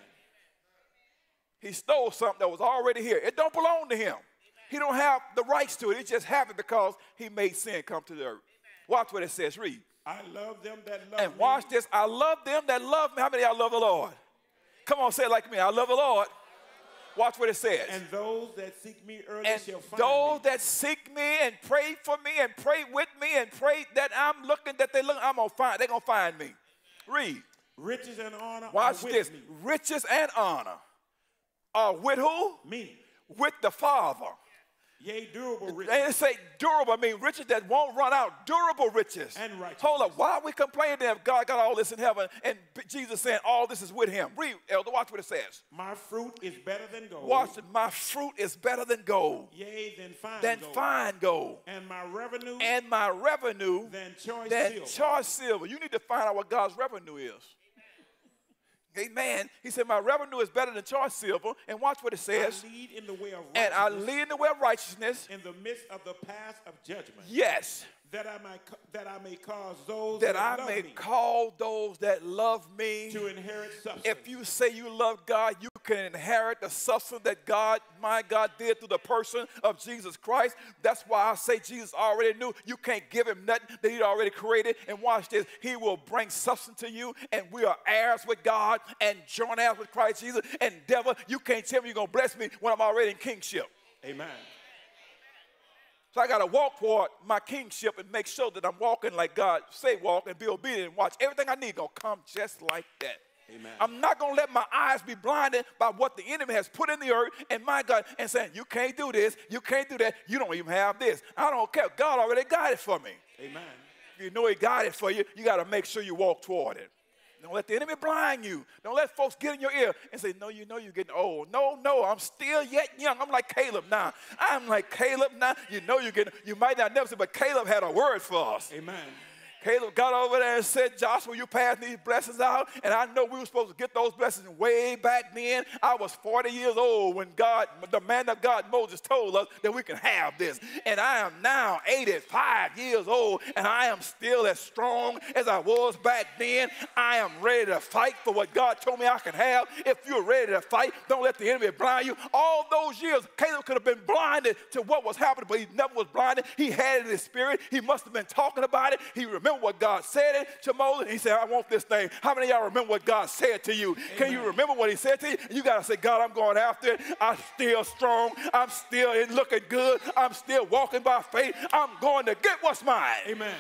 He stole something that was already here. It don't belong to him. He don't have the rights to it. It just happened because he made sin come to the earth. Watch what it says. Read. I love them that love And me. watch this. I love them that love me. How many of y'all love the Lord? Come on, say it like me. I love the Lord. Watch what it says. And those that seek me early And shall find those me. that seek me and pray for me and pray with me and pray that I'm looking that they look, I'm gonna find. They're gonna find me. Read. Riches and honor Watch this. me. Riches and honor are with who? Me. With the Father. Yea, durable riches. They say durable, I mean riches that won't run out, durable riches. And righteousness. Hold up, why are we complaining if God got all this in heaven and Jesus saying all this is with him? Read, Elder, watch what it says. My fruit is better than gold. Watch, it, my fruit is better than gold, Yea, than fine than gold. fine gold, And my revenue and my revenue than choice than silver. choice silver. You need to find out what God's revenue is. Amen. He said, My revenue is better than choice silver. And watch what it I says. lead in the way of And I lead in the way of righteousness. in the midst of the path of judgment. Yes. That I ca- that I may cause those That that, I love may me call those that love me to inherit substance. If you say you love God, you can inherit the substance that God, my God, did through the person of Jesus Christ. That's why I say Jesus already knew you can't give him nothing that he already created. And watch this, he will bring substance to you, and we are heirs with God and joint heirs with Christ Jesus. And devil, you can't tell me you're gonna bless me when I'm already in kingship. Amen. So I gotta walk toward my kingship and make sure that I'm walking like God say walk and be obedient and watch everything I need gonna come just like that. Amen. I'm not gonna let my eyes be blinded by what the enemy has put in the earth and my God and saying, you can't do this, you can't do that, you don't even have this. I don't care. God already got it for me. Amen. If you know he got it for you, you gotta make sure you walk toward it. Don't let the enemy blind you. Don't let folks get in your ear and say, No, you know you're getting old. No, no, I'm still yet young. I'm like Caleb now. I'm like Caleb now. You know you're getting, you might not never say, but Caleb had a word for us. Amen. Caleb got over there and said, Joshua, you passed these blessings out. And I know we were supposed to get those blessings way back then. I was 40 years old when God, the man of God, Moses, told us that we can have this. And I am now 85 years old, and I am still as strong as I was back then. I am ready to fight for what God told me I can have. If you're ready to fight, don't let the enemy blind you. All those years, Caleb could have been blinded to what was happening, but he never was blinded. He had it in his spirit. He must have been talking about it. He remembered what God said it to Moses. He said, I want this thing. How many of y'all remember what God said to you? Can you remember what he said to you? You got to say, God, I'm going after it. I'm still strong. I'm still looking good. I'm still walking by faith. I'm going to get what's mine. Amen.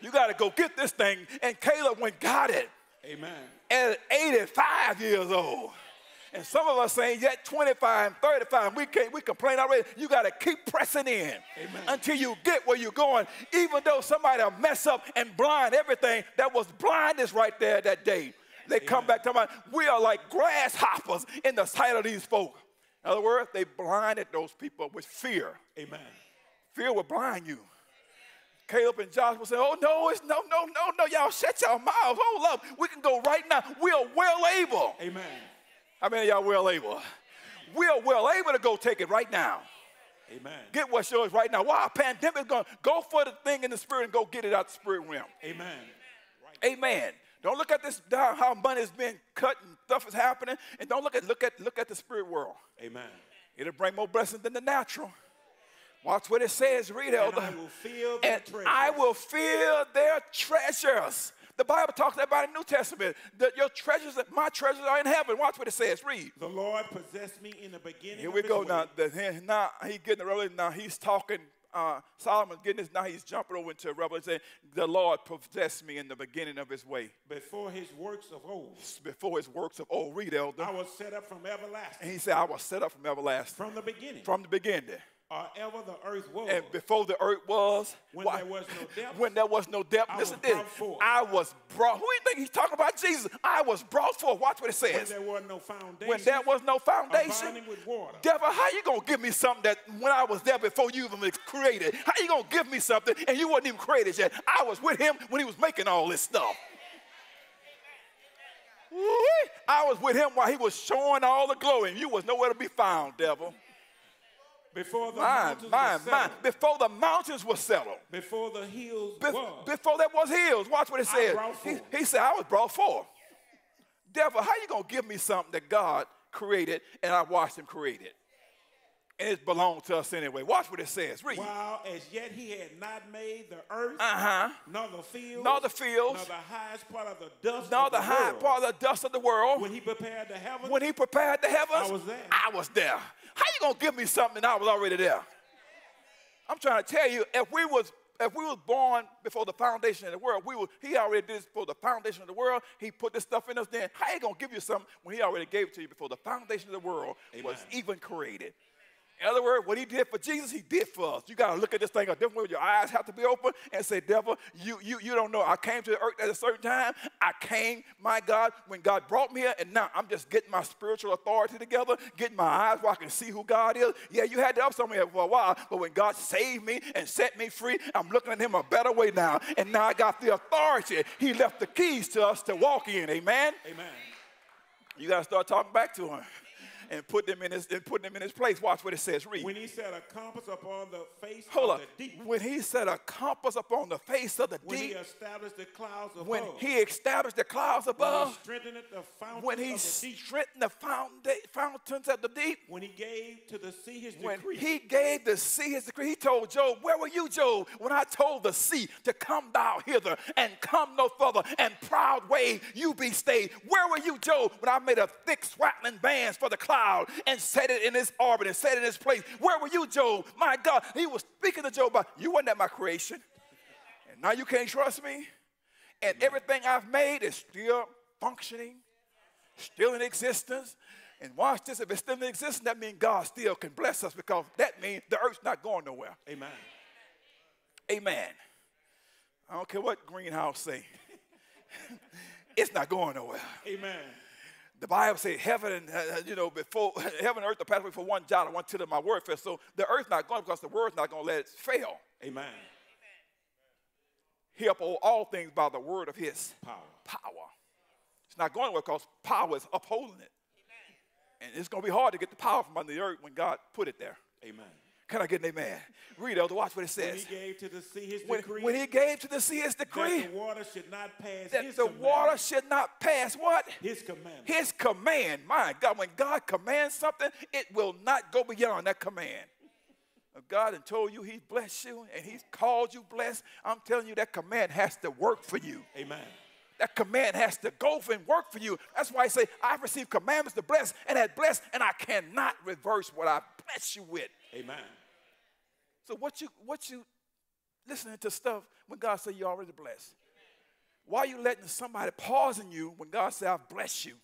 You got to go get this thing. And Caleb went got it Amen. at 85 years old. And some of us saying yet 25 and 35, we can't we complain already. You got to keep pressing in Amen. until you get where you're going. Even though somebody will mess up and blind everything, that was blindness right there that day. They come back to mind, we are like grasshoppers in the sight of these folk. In other words, they blinded those people with fear. Amen. Fear will blind you. Caleb and Joshua said, Oh, no, it's no, no, no, no. Y'all shut your mouths. Hold up. We can go right now. We are well able. Amen. How many of y'all well able? We are well able to go take it right now. Amen. Get what's yours right now. While pandemic going, go for the thing in the spirit and go get it out the spirit realm. Amen. Amen. Don't look at this how money is being cut and stuff is happening, and don't look at look at look at the spirit world. Amen. It'll bring more blessings than the natural. Watch what it says. Read, And elder. I will fill their and. I will fill their treasures. The Bible talks about in the New Testament that your treasures, my treasures are in heaven. Watch what it says. Read. The Lord possessed me in the beginning. Here we go now. The, now he getting the revelation. Now he's talking. Uh, Solomon's getting this. Now he's jumping over into Revelation. The Lord possessed me in the beginning of His way, Before his works of old, before His works of old. Read, elder. I was set up from everlasting. And he said, I was set up from everlasting, From the beginning. from the beginning. Or ever the earth was. And before the earth was, When there was no (laughs) depth, when there was no depth, I listen was to this. brought forth. I was brought. Who do you think he's talking about? Jesus. I was brought forth. Watch what it when says. there was no foundation. When there was no foundation, with water. devil, how you gonna give me something that when I was there before you even was created? How you gonna give me something and you wasn't even created yet? I was with him when he was making all this stuff. I was with him while he was showing all the glory, and you was nowhere to be found, devil. Before the Mine, mountains mine, were mine. settled. Before the mountains were settled. Before the hills was. before there was hills. Watch what it says. He, he said, I was brought forth. Devil, how you gonna give me something that God created and I watched him create it? And it belonged to us anyway. Watch what it says. Read. While as yet he had not made the earth, Uh-huh. nor the fields, Nor the fields. nor the highest part of the dust Nor of the the high world. part of the dust of the world. When he prepared the heavens, When he prepared the heavens, I was there. I was there. How you gonna give me something and I was already there? I'm trying to tell you, if we was if we was born before the foundation of the world, we were, he already did this before the foundation of the world. He put this stuff in us then. How you gonna give you something when he already gave it to you before the foundation of the world was even created? In other words, what he did for Jesus, he did for us. You got to look at this thing a different way. Your eyes have to be open and say, devil, you, you, you don't know. I came to the earth at a certain time. I came, my God, when God brought me here, and now I'm just getting my spiritual authority together, getting my eyes where I can see who God is. Yeah, you had to up somewhere for a while, but when God saved me and set me free, I'm looking at him a better way now. And now I got the authority. He left the keys to us to walk in. Amen? Amen. You got to start talking back to him and put them in his, and put them in his place. Watch what it says. Read. When he set a compass upon the face Hold of up. the deep, When he set a compass upon the face of the when he established the clouds above, when he established the clouds when he above, strengthened the fountains when he of the deep, strengthened the fountains of the deep, when he gave to the sea his when decree, he gave the sea his decree, he told Job, Where were you, Job, when I told the sea to come thou hither and come no further, and proud wave you be stayed? Where were you, Job, when I made a thick swaddling bands for the cloud and set it in its orbit and set it in its place? Where were you, Job? My God, he was speaking to Job about, You weren't at my creation, and now you can't trust me, and everything I've made is still functioning still in existence. And watch this, if it's still in existence, that means God still can bless us because that means the earth's not going nowhere. Amen. Amen. I don't care what greenhouse say. (laughs) it's not going nowhere. Amen. The Bible says heaven and uh, you know before (laughs) heaven and earth will pass away for one jot or one tittle of my word fell. So the earth's not going because the word's not going to let it fail. Amen. He uphold all things by the word of his Power. power. It's not going nowhere because power is upholding it. And it's going to be hard to get the power from under the earth when God put it there. Amen. Can I get an amen? Read, Elder, watch what it says. When he gave to the sea his When, decree, when he gave to the sea his decree that the water should not pass that his the water should not pass what? his command. His command. My God, when God commands something, it will not go beyond that command. God and told you He's blessed you and He's called you blessed, I'm telling you that command has to work for you. Amen. That command has to go and work for you. That's why I say I've received commandments to bless and had blessed, and I cannot reverse what I bless you with. Amen. So what you what you listening to stuff when God said you're already blessed? Why are you letting somebody poison you when God said, I've blessed you?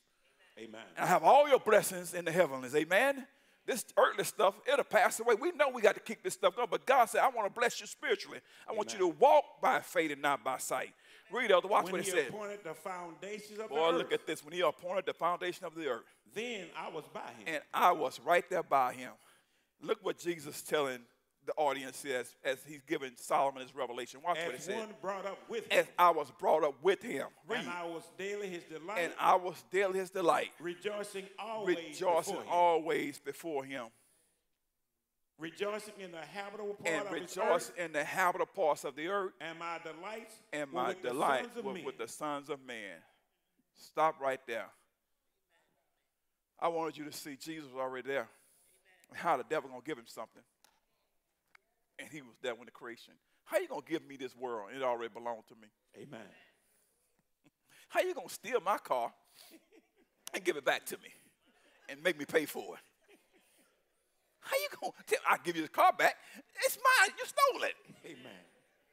Amen. And I have all your blessings in the heavens. Amen. This earthly stuff, it'll pass away. We know we got to keep this stuff going, but God said, I want to bless you spiritually. I want you to walk by faith and not by sight. Read Elder, watch When what he it said. appointed the foundations of Boy, the earth, Boy, look at this. When he appointed the foundation of the earth, then I was by him. and I was right there by him. Look what Jesus telling the audience as, as he's giving Solomon his revelation. Watch what he As said. one brought up with him, As I was brought up with him. Read. and I was daily his delight, And I was daily his delight, rejoicing always rejoicing before him. always before him. rejoicing in the habitable part And of rejoice in the habitable parts of the earth. and my delights and my with delight the sons of was men. with the sons of man. Stop right there. I wanted you to see Jesus was already there. How the devil gonna give him something? And he was there when the creation. How you gonna give me this world? It already belonged to me. Amen. (laughs) How you gonna steal my car and give it back to me and make me pay for it? How you gonna tell I give you the car back? It's mine. You stole it. Amen.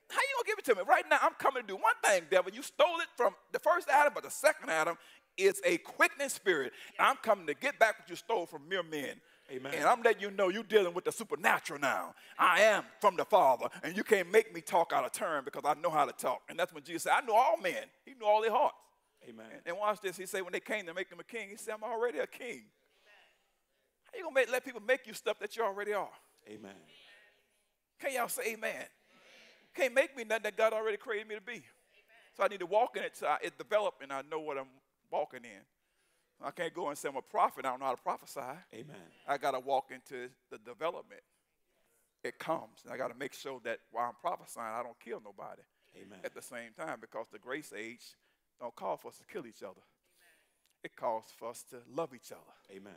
How you gonna give it to me? Right now, I'm coming to do one thing, devil. You stole it from the first Adam, but the second Adam is a quickening spirit. And I'm coming to get back what you stole from mere men. Amen. And I'm letting you know you're dealing with the supernatural now. I am from the Father, and you can't make me talk out of turn because I know how to talk. And that's when Jesus said, I know all men. He knew all their hearts. Amen. And, and watch this. He said, when they came to make him a king, he said, I'm already a king. How you gonna make, let people make you stuff that you already are? Amen. Can y'all say amen? Can't make me nothing that God already created me to be. So I need to walk in it so I, it develop and I know what I'm walking in. I can't go and say I'm a prophet. I don't know how to prophesy. Amen. I got to walk into the development. It comes. And I got to make sure that while I'm prophesying, I don't kill nobody Amen. at the same time because the grace age don't call for us to kill each other. It calls for us to love each other. Amen.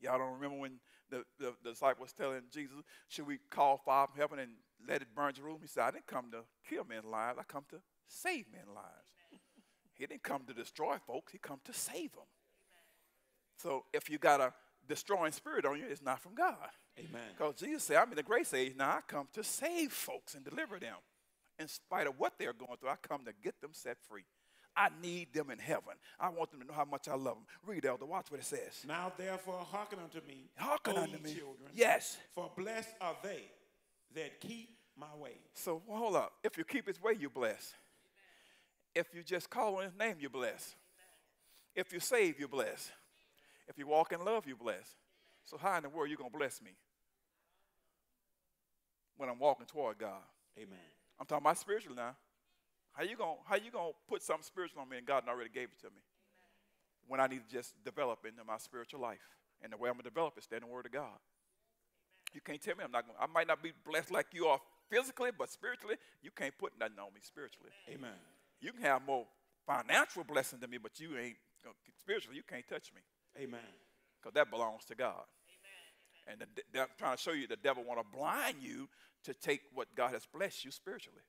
Y'all don't remember when the, the, the disciples telling Jesus, should we call fire from heaven and let it burn Jerusalem? He said, I didn't come to kill men's lives. I come to save men's lives. He didn't come to destroy folks. He come to save them. So if you got a destroying spirit on you, it's not from God. Amen. Because Jesus said, I'm in the grace age now. I come to save folks and deliver them. In spite of what they're going through, I come to get them set free. I need them in heaven. I want them to know how much I love them. Read, Elder, watch what it says. Now therefore hearken unto me, Hearken unto me. children, Yes. for blessed are they that keep my ways. So well, hold up. If you keep his way, you're blessed. If you just call on his name, you're blessed. If you save, you're blessed. If you walk in love, you're blessed. So how in the world are you going to bless me when I'm walking toward God? Amen. I'm talking about spiritual now. How you gonna how you gonna put something spiritual on me and God already gave it to me? When I need to just develop into my spiritual life. And the way I'm gonna develop is stay in the word of God. You can't tell me I'm not gonna I might not be blessed like you are physically, but spiritually, you can't put nothing on me spiritually. Amen. You can have more financial blessing than me, but you ain't uh, spiritually, you can't touch me. Amen. Because that belongs to God. And the, I'm trying to show you the devil want to blind you to take what God has blessed you spiritually.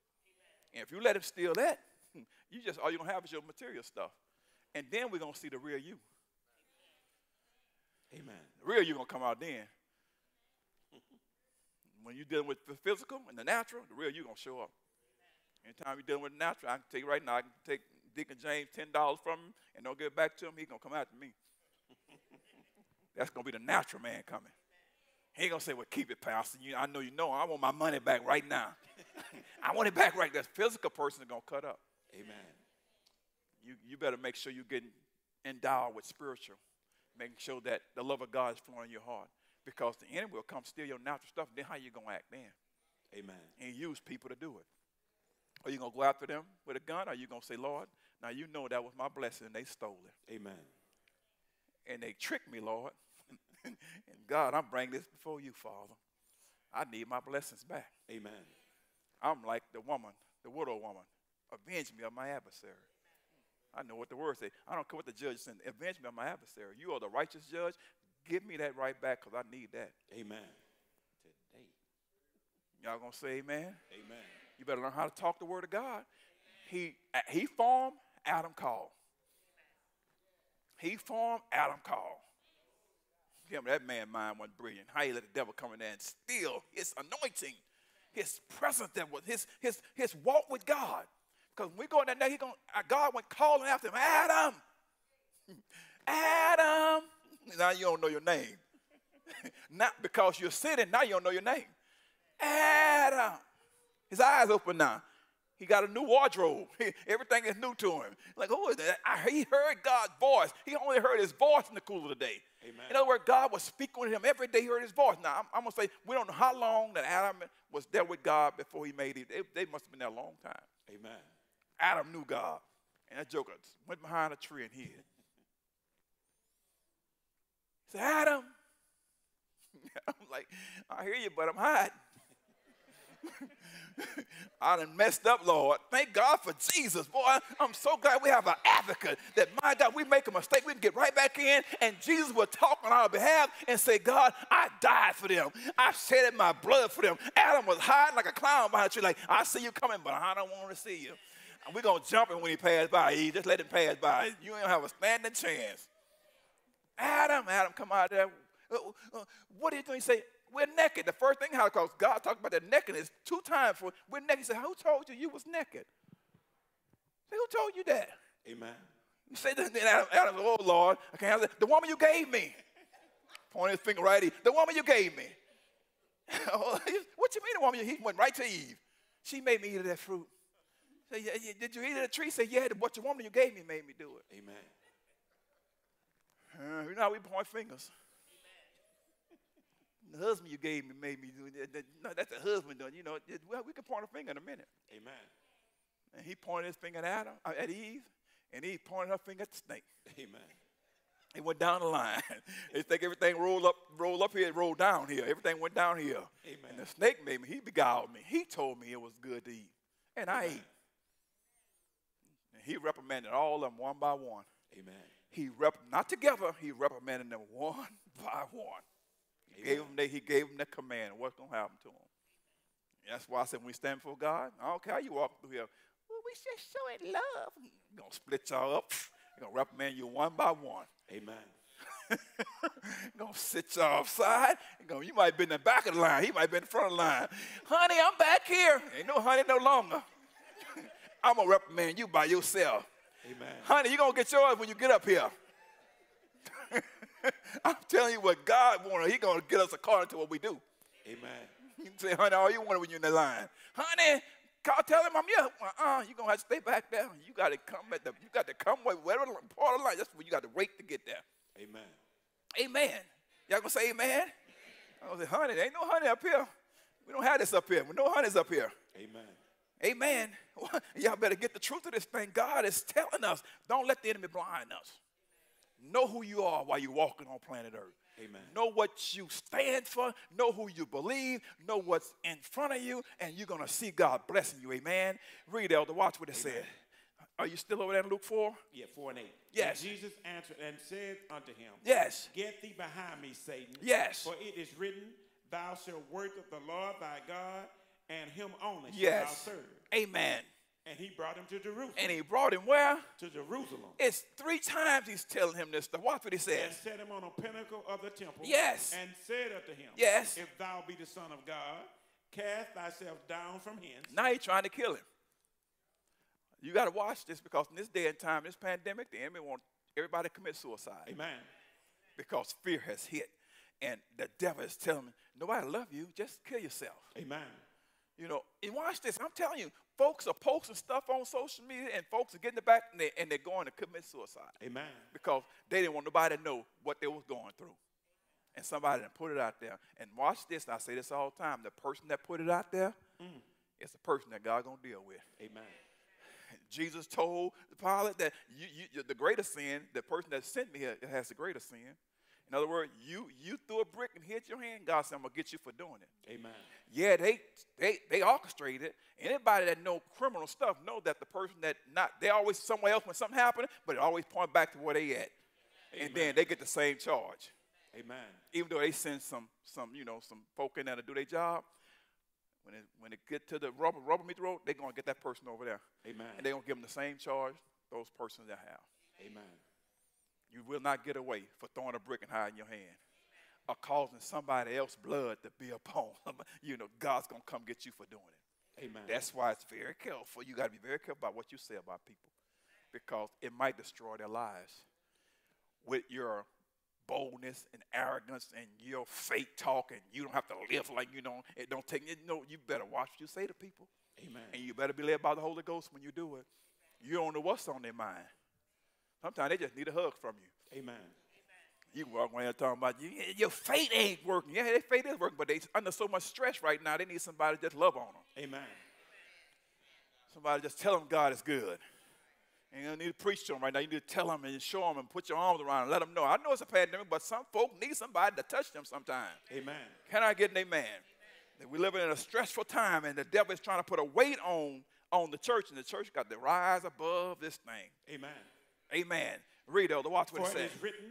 And if you let him steal that, (laughs) you just all you're gonna have is your material stuff. And then we're gonna see the real you. Amen. The real you gonna come out then. (laughs) When you're dealing with the physical and the natural, the real you gonna show up. Anytime you're dealing with the natural, I can tell you right now, I can take Deacon James ten dollars from him and don't give it back to him, he's gonna come after me. (laughs) That's gonna be the natural man coming. He ain't gonna say, "Well, keep it, Pastor. You, I know you know. I want my money back right now. (laughs) I want it back right." That physical person is gonna cut up. Amen. You you better make sure you're getting endowed with spiritual, making sure that the love of God is flowing in your heart. Because the enemy will come steal your natural stuff. Then how you gonna act then? Amen. And use people to do it. Are you gonna go after them with a gun? Or are you gonna say, "Lord, now you know that was my blessing, and they stole it, Amen. and they tricked me, Lord." (laughs) and God, I'm bringing this before you, Father. I need my blessings back. Amen. I'm like the woman, the widow woman. Avenge me of my adversary. I know what the word says. I don't care what the judge said. Avenge me of my adversary. You are the righteous judge. Give me that right back because I need that. Amen. Today. Y'all gonna say amen? Amen. You better learn how to talk the word of God. He, uh, he formed, Adam called. He formed, Adam called. Me that man mind wasn't brilliant. How he let the devil come in there and steal his anointing his presence that was his his his walk with God. Because when we go in there, he going God went calling after him, Adam, Adam. Now you don't know your name. (laughs) Not because you're sitting, now you don't know your name. Adam. His eyes open now. He got a new wardrobe. (laughs) Everything is new to him. Like, who is that? I, he heard God's voice. He only heard his voice in the cool of the day. Amen. In other words, God was speaking with him every day. He heard his voice. Now, I'm, I'm going to say, we don't know how long that Adam was there with God before he made it. They, they must have been there a long time. Amen. Adam knew God. And that joker went behind a tree and hid. He said, Adam. (laughs) I'm like, I hear you, but I'm hiding. (laughs) I done messed up, Lord. Thank God for Jesus. Boy, I'm so glad we have an advocate that, my God, we make a mistake, we can get right back in, and Jesus will talk on our behalf and say, God, I died for them. I shedded my blood for them. Adam was hiding like a clown behind a tree, like, I see you coming, but I don't want to see you. And we're going to jump him when he passed by. Eve. Just let him pass by. You don't have a standing chance. Adam, Adam, come out there. Uh, uh, what did he say? We're naked. The first thing, how because God talked about the nakedness two times. For we're naked. He said, "Who told you you was naked?" Say, "Who told you that?" Amen. You say then Adam, Adam said, "Oh Lord, I can't have that." The woman you gave me. Pointing his finger right Eve. The woman you gave me. (laughs) what you mean, the woman? He went right to Eve. She made me eat of that fruit. Say, yeah, yeah, did you eat of the tree? Say, yeah. What the woman you gave me made me do it. Amen. Uh, you know how we point fingers. The husband you gave me made me do it. No, that's the husband doing. You know, well, we can point a finger in a minute. Amen. And he pointed his finger at Adam, uh, at Eve, and Eve pointed her finger at the snake. Amen. It went down the line. (laughs) they think everything rolled up, rolled up here, it rolled down here. Everything went down here. Amen. And the snake made me. He beguiled me. He told me it was good to eat, and I ate. And he reprimanded all of them one by one. Amen. He rep not together. He reprimanded them (laughs) one by one. He gave them the, he gave them the command. What's gonna happen to them? That's why I said when we stand before God, I don't care how you walk through here. Well, we just showing love. He's gonna split y'all up. He's gonna reprimand you one by one. Amen. (laughs) gonna sit y'all offside. Gonna, you might be in the back of the line. He might be in the front of the line. Honey, I'm back here. Ain't no honey no longer. I'm gonna reprimand you by yourself. Amen. Honey, you're going to get yours when you get up here. (laughs) I'm telling you what God wanted. He's going to get us according to what we do. Amen. You can say, honey, all you want when you're in the line. Honey, call, tell him I'm here. Uh-uh, you're going to have to stay back there. You got to come at the, you got to come with whatever part of the line. That's where you got to wait to get there. Amen. Amen. Y'all going to say amen? I was say, honey, there ain't no honey up here. We don't have this up here. No honey's up here. Amen. Amen. (laughs) Y'all better get the truth of this thing. God is telling us, don't let the enemy blind us. Know who you are while you're walking on planet Earth. Amen. Know what you stand for. Know who you believe. Know what's in front of you, and you're going to see God blessing you. Amen. Read, Elder. Watch what it said. Are you still over there in Luke 4? Yeah, 4 and 8. Yes. And Jesus answered and said unto him, Yes. Get thee behind me, Satan. Yes. For it is written, Thou shalt worship the Lord thy God, and him only shalt Yes. thou serve. Amen. And he brought him to Jerusalem. And he brought him where? to Jerusalem. It's three times he's telling him this stuff. Watch what he says. and set him on a pinnacle of the temple. Yes. And said unto him, Yes. If thou be the Son of God, cast thyself down from hence. Now he's trying to kill him. You got to watch this because in this day and time, this pandemic, the enemy wants everybody to commit suicide Amen. because fear has hit. And the devil is telling me, nobody love you, just kill yourself. Amen. You know, and watch this. I'm telling you, folks are posting stuff on social media and folks are getting it back and, they, and they're going to commit suicide Amen. because they didn't want nobody to know what they was going through. And somebody done put it out there. And watch this, and I say this all the time. The person that put it out there mm. is the person that God gonna deal with. Amen. Jesus told Pilate that you, you, the greater sin, the person that sent me here has the greater sin. In other words, you you threw a brick and hit your hand. God said, "I'm gonna get you for doing it." Amen. Yeah, they they they orchestrated. it. Anybody that know criminal stuff know that the person that not they always somewhere else when something happened, but it always point back to where they at, and then they get the same charge. Amen. Even though they send some some you know some folk in there to do their job, when it when it get to the rubber rubber meet the road, they're gonna get that person over there, Amen. and they're gonna give them the same charge those persons that have. Amen. You will not get away for throwing a brick and hiding your hand. or causing somebody else's blood to be (laughs) upon them, you know, God's going to come get you for doing it. Amen. That's why it's very careful. You got to be very careful about what you say about people because it might destroy their lives with your boldness and arrogance and your fake talk and you don't have to live like you don't it don't take you know you better watch what you say to people Amen. and you better be led by the Holy Ghost when you do it. You don't know what's on their mind. Sometimes they just need a hug from you. Amen. You can walk around talking about you, your faith ain't working. Yeah, their faith is working, but they're under so much stress right now. They need somebody to just love on them. Amen. Somebody just tell them God is good. And you don't need to preach to them right now. You need to tell them and show them and put your arms around them. Let them know. I know it's a pandemic, but some folk need somebody to touch them sometime. Amen. Can I get an amen? That we're living in a stressful time, and the devil is trying to put a weight on on the church, and the church got to rise above this thing. Amen. Amen. Read Elder, watch what For it it says. is written,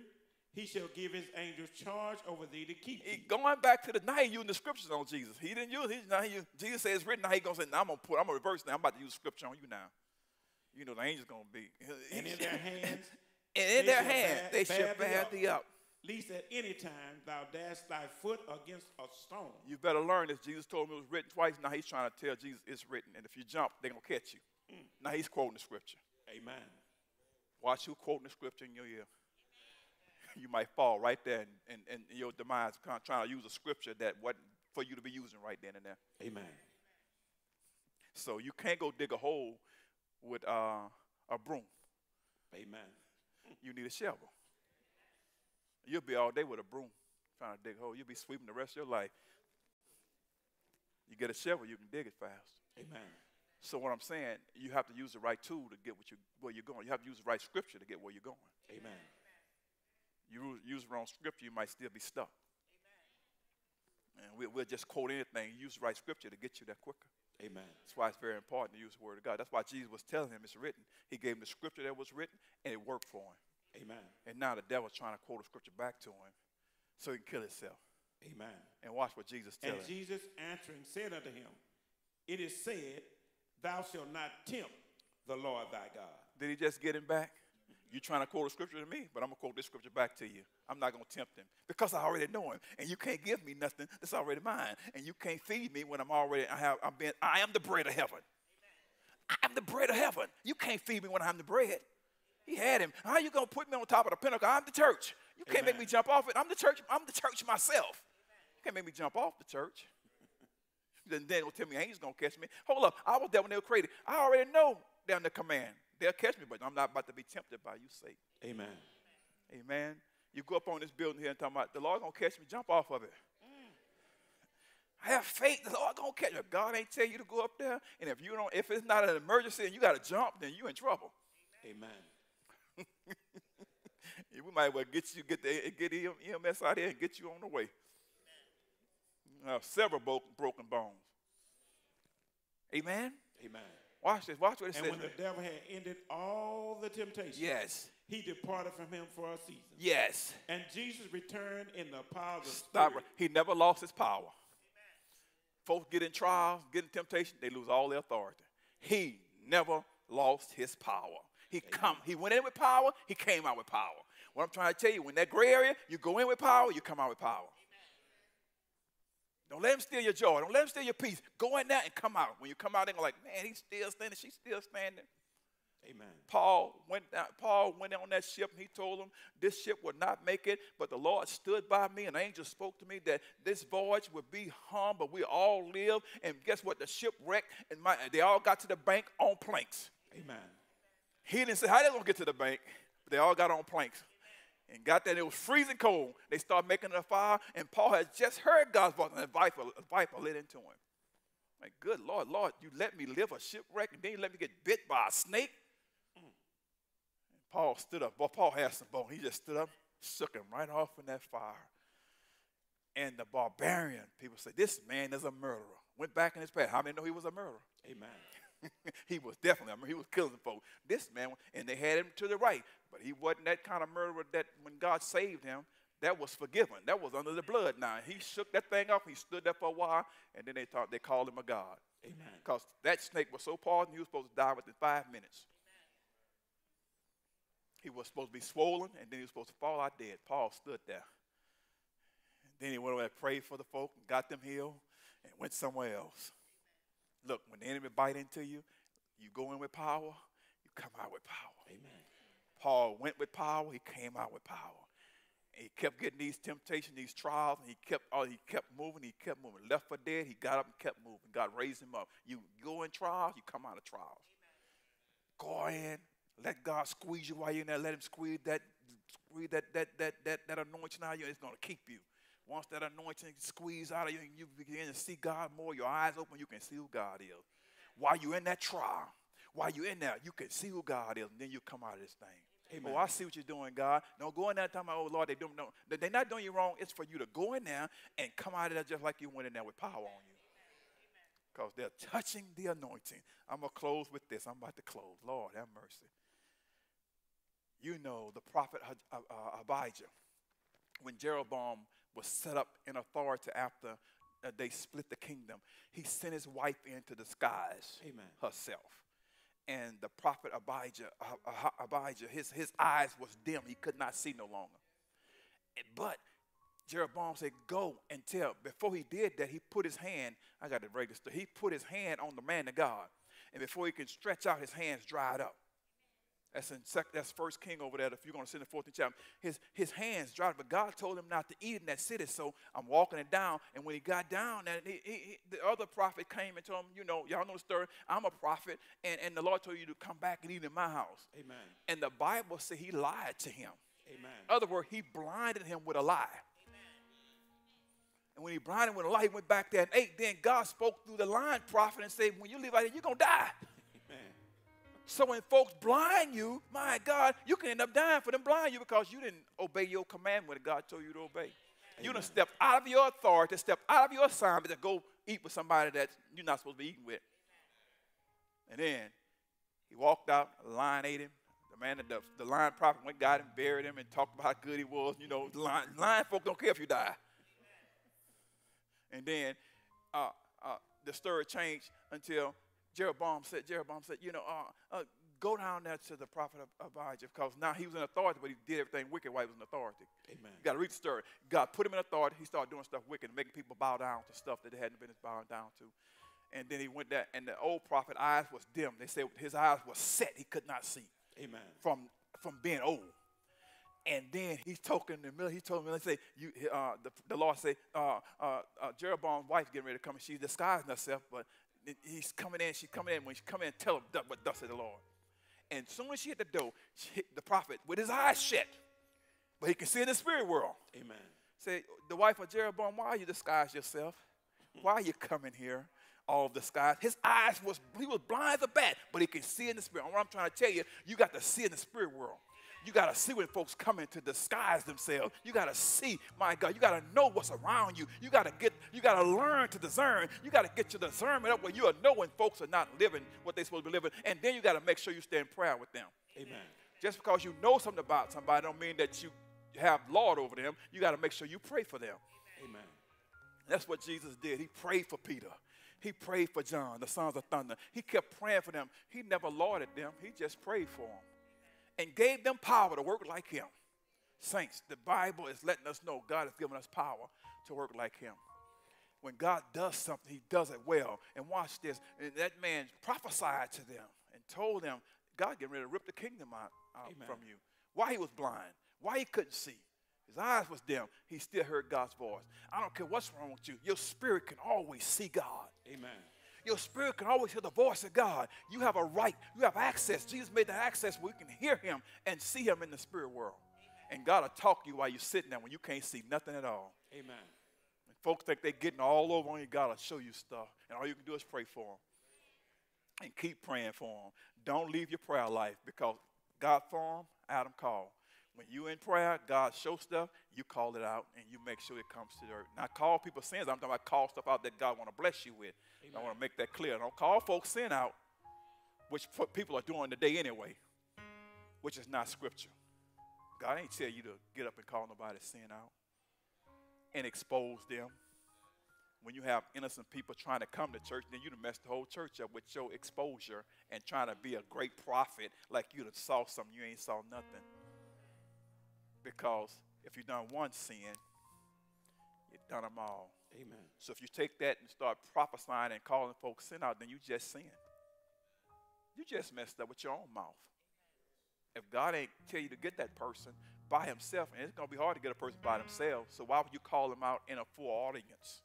He shall give His angels charge over thee to keep He thee. going back to the now he using the scriptures on Jesus. He didn't use he, now he Jesus says it's written. Now he gonna say, now I'm gonna put I'm gonna reverse now. I'm about to use scripture on you now. You know the angel's gonna be And in their hands, (laughs) and in their hands they shall bear thee up. lest at any time thou dash thy foot against a stone. You better learn this. Jesus told me it was written twice. Now he's trying to tell Jesus it's written. And if you jump, they're gonna catch you. Mm. Now he's quoting the scripture. Amen. Watch who quoting the scripture in your ear. (laughs) You might fall right there and, and, and your demise trying to use a scripture that wasn't for you to be using right then and there. Amen. So you can't go dig a hole with uh, a broom. Amen. You need a shovel. You'll be all day with a broom trying to dig a hole. You'll be sweeping the rest of your life. You get a shovel, you can dig it fast. Amen. So what I'm saying, you have to use the right tool to get what you, where you're going. You have to use the right scripture to get where you're going. Amen. You use the wrong scripture, you might still be stuck. And we, we'll just quote anything. Use the right scripture to get you there quicker. Amen. That's why it's very important to use the word of God. That's why Jesus was telling him it's written. He gave him the scripture that was written, and it worked for him. Amen. And now the devil's trying to quote a scripture back to him so he can kill himself. Amen. And watch what Jesus And tells him. Jesus answering said unto him, It is said, Thou shalt not tempt the Lord thy God. Did he just get him back? You're trying to quote a scripture to me, but I'm gonna quote this scripture back to you. I'm not gonna tempt him because I already know him, and you can't give me nothing that's already mine, and you can't feed me when I'm already I have I'm being I am the bread of heaven. I am the bread of heaven. You can't feed me when I'm the bread. He had him. How you gonna put me on top of the pinnacle? I'm the church. You can't make me jump off it. I'm the church. I'm the church myself. You can't make me jump off the church. Then then will tell me angels gonna catch me. Hold up, I was there when they were created. I already know they're under command. They'll catch me, but I'm not about to be tempted by you, Satan. Amen. Amen. You go up on this building here and talk about the Lord gonna catch me, jump off of it. Mm. I have faith the Lord gonna catch you. God ain't tell you to go up there, and if you don't, if it's not an emergency and you gotta jump, then you in trouble. Amen. (laughs) We might well get you get the get EMS out here and get you on the way. Uh, several bro- broken bones. Amen. Amen. Watch this. Watch what it And says. when the devil had ended all the temptations, Yes. he departed from him for a season. Yes. And Jesus returned in the power of the Stop. Spirit. He never lost his power. Folks get in trials, get in temptation, they lose all their authority. He never lost his power. He come. He went in with power. He came out with power. What I'm trying to tell you, when that gray area, you go in with power, you come out with power. Don't let him steal your joy. Don't let him steal your peace. Go in there and come out. When you come out, they're like, man, he's still standing. She's still standing. Amen. Paul went down, Paul went on that ship and he told them this ship would not make it, but the Lord stood by me and an angel spoke to me that this voyage would be harm, but we all live. And guess what? The ship wrecked and my, they all got to the bank on planks. Amen. He didn't say how they gonna get to the bank, but they all got on planks. And got there, and it was freezing cold. They started making a fire, and Paul had just heard God's voice, and a viper, a viper lit into him. Like, good Lord, Lord, you let me live a shipwreck, and then you let me get bit by a snake? Paul stood up. Well, Paul had some bone. He just stood up, shook him right off in that fire. And the barbarian, people said, this man is a murderer. Went back in his past. How many know he was a murderer? Amen. (laughs) he was definitely, I mean, he was killing folks. This man, and they had him to the right, but he wasn't that kind of murderer that when God saved him, that was forgiven. That was under the blood now. He shook that thing off, he stood there for a while, and then they thought they called him a God. Amen. Because that snake was so poisonous, he was supposed to die within five minutes. He was supposed to be swollen, and then he was supposed to fall out dead. Paul stood there. then he went over and prayed for the folk and got them healed and went somewhere else. Look, when the enemy bite into you, you go in with power, you come out with power. Amen. Paul went with power, he came out with power. And he kept getting these temptations, these trials, and he kept oh, he kept moving, he kept moving. Left for dead, he got up and kept moving. God raised him up. You go in trials, you come out of trials. Go in, let God squeeze you while you're in there. Let him squeeze that squeeze that that that that, that anointing out of you. It's gonna keep you. Once that anointing squeeze out of you and you begin to see God more, your eyes open, you can see who God is. While you're in that trial, while you're in there, you can see who God is, and then you come out of this thing. Amen. Oh, I see what you're doing, God. Don't go in there talking about, oh, Lord, they don't know. They're not doing you wrong. It's for you to go in there and come out of there just like you went in there with power on you. Because they're touching the anointing. I'm going to close with this. I'm about to close. Lord, have mercy. You know the prophet uh, uh, Abijah, when Jeroboam was set up in authority after uh, they split the kingdom, he sent his wife in to disguise Amen. herself and the prophet Abijah, uh, uh, Abijah his, his eyes was dim. He could not see no longer. But Jeroboam said, go and tell. Before he did that, he put his hand, I got to register, he put his hand on the man of God. And before he could stretch out, his hands dried up. That's in sec, that's First King over there. If you're going to in the 14th chapter, his his hands dried, but God told him not to eat in that city. So I'm walking it down, and when he got down, and he, he, he- the other prophet came and told him, you know, y'all know the story. I'm a prophet, and, and the Lord told you to come back and eat in my house. Amen. And the Bible said he lied to him. Amen. In other words, he blinded him with a lie. And when he blinded him with a lie, he went back there and ate. Then God spoke through the lying prophet and said, when you leave out here, you're going to die. Amen. So when folks blind you, my God, you can end up dying for them blind you because you didn't obey your commandment that God told you to obey. You done step out of your authority, step out of your assignment to go eat with somebody that you're not supposed to be eating with. And then he walked out, the lion ate him. The man, the, the lion prophet went, got him, buried him, and talked about how good he was. You know, the lion, lion folk don't care if you die. And then uh, uh, the story changed until Jeroboam said, Jeroboam said, you know, uh, uh, go down there to the prophet of Abijah because now he was in authority, but he did everything wicked while he was in authority. Amen. You got to read the story. God put him in authority. He started doing stuff wicked, making people bow down to stuff that they hadn't been bowing down to. And then he went there, and the old prophet eyes was dim. They said his eyes were set; he could not see Amen. from from being old. And then he's talking in the middle, he told me, let's say, you, uh, the, the Lord said, uh, uh, uh, Jeroboam's wife getting ready to come, and she's disguising herself, but he's coming in, she's coming in. When she come in, tell him what thus said the Lord. And soon as she hit the door, she hit the prophet with his eyes shut, but he can see in the spirit world. Amen. Say, the wife of Jeroboam, why you disguise yourself? Why are you coming here all disguised? His eyes was, he was blind as a bat, but he can see in the spirit. And what I'm trying to tell you, you got to see in the spirit world. You got to see when folks come in to disguise themselves. You got to see, my God, you got to know what's around you. You got to get, you got to learn to discern. You got to get your discernment up where you are knowing folks are not living what they're supposed to be living. And then you got to make sure you stay in prayer with them. Amen. Just because you know something about somebody don't mean that you have Lord over them. You got to make sure you pray for them. Amen. That's what Jesus did. He prayed for Peter. He prayed for John, the sons of thunder. He kept praying for them. He never lauded them. He just prayed for them and gave them power to work like him. Saints, the Bible is letting us know God has given us power to work like him. When God does something, he does it well. And watch this. And that man prophesied to them and told them, God getting ready to rip the kingdom out, out from you. Why he was blind, why he couldn't see. His eyes was dim. He still heard God's voice. I don't care what's wrong with you. Your spirit can always see God. Amen. Your spirit can always hear the voice of God. You have a right. You have access. Jesus made that access where you can hear him and see him in the spirit world. And God will talk to you while you're sitting there when you can't see nothing at all. Amen. Folks think they're getting all over on you. God will show you stuff. And all you can do is pray for them. And keep praying for them. Don't leave your prayer life because God for them, Adam called. When you in prayer, God show stuff, you call it out and you make sure it comes to the earth. Not call people sins. I'm talking about call stuff out that God want to bless you with. I want to make that clear. Don't call folks sin out, which people are doing today anyway, which is not scripture. God ain't tell you to get up and call nobody sin out and expose them. When you have innocent people trying to come to church, then you done messed the whole church up with your exposure and trying to be a great prophet like you done saw something you ain't saw nothing. Because if you done one sin, You've done them all. Amen. So if you take that and start prophesying and calling folks sin out, then you just sin. You just messed up with your own mouth. If God ain't tell you to get that person by himself, and it's gonna be hard to get a person by themselves, so why would you call them out in a full audience?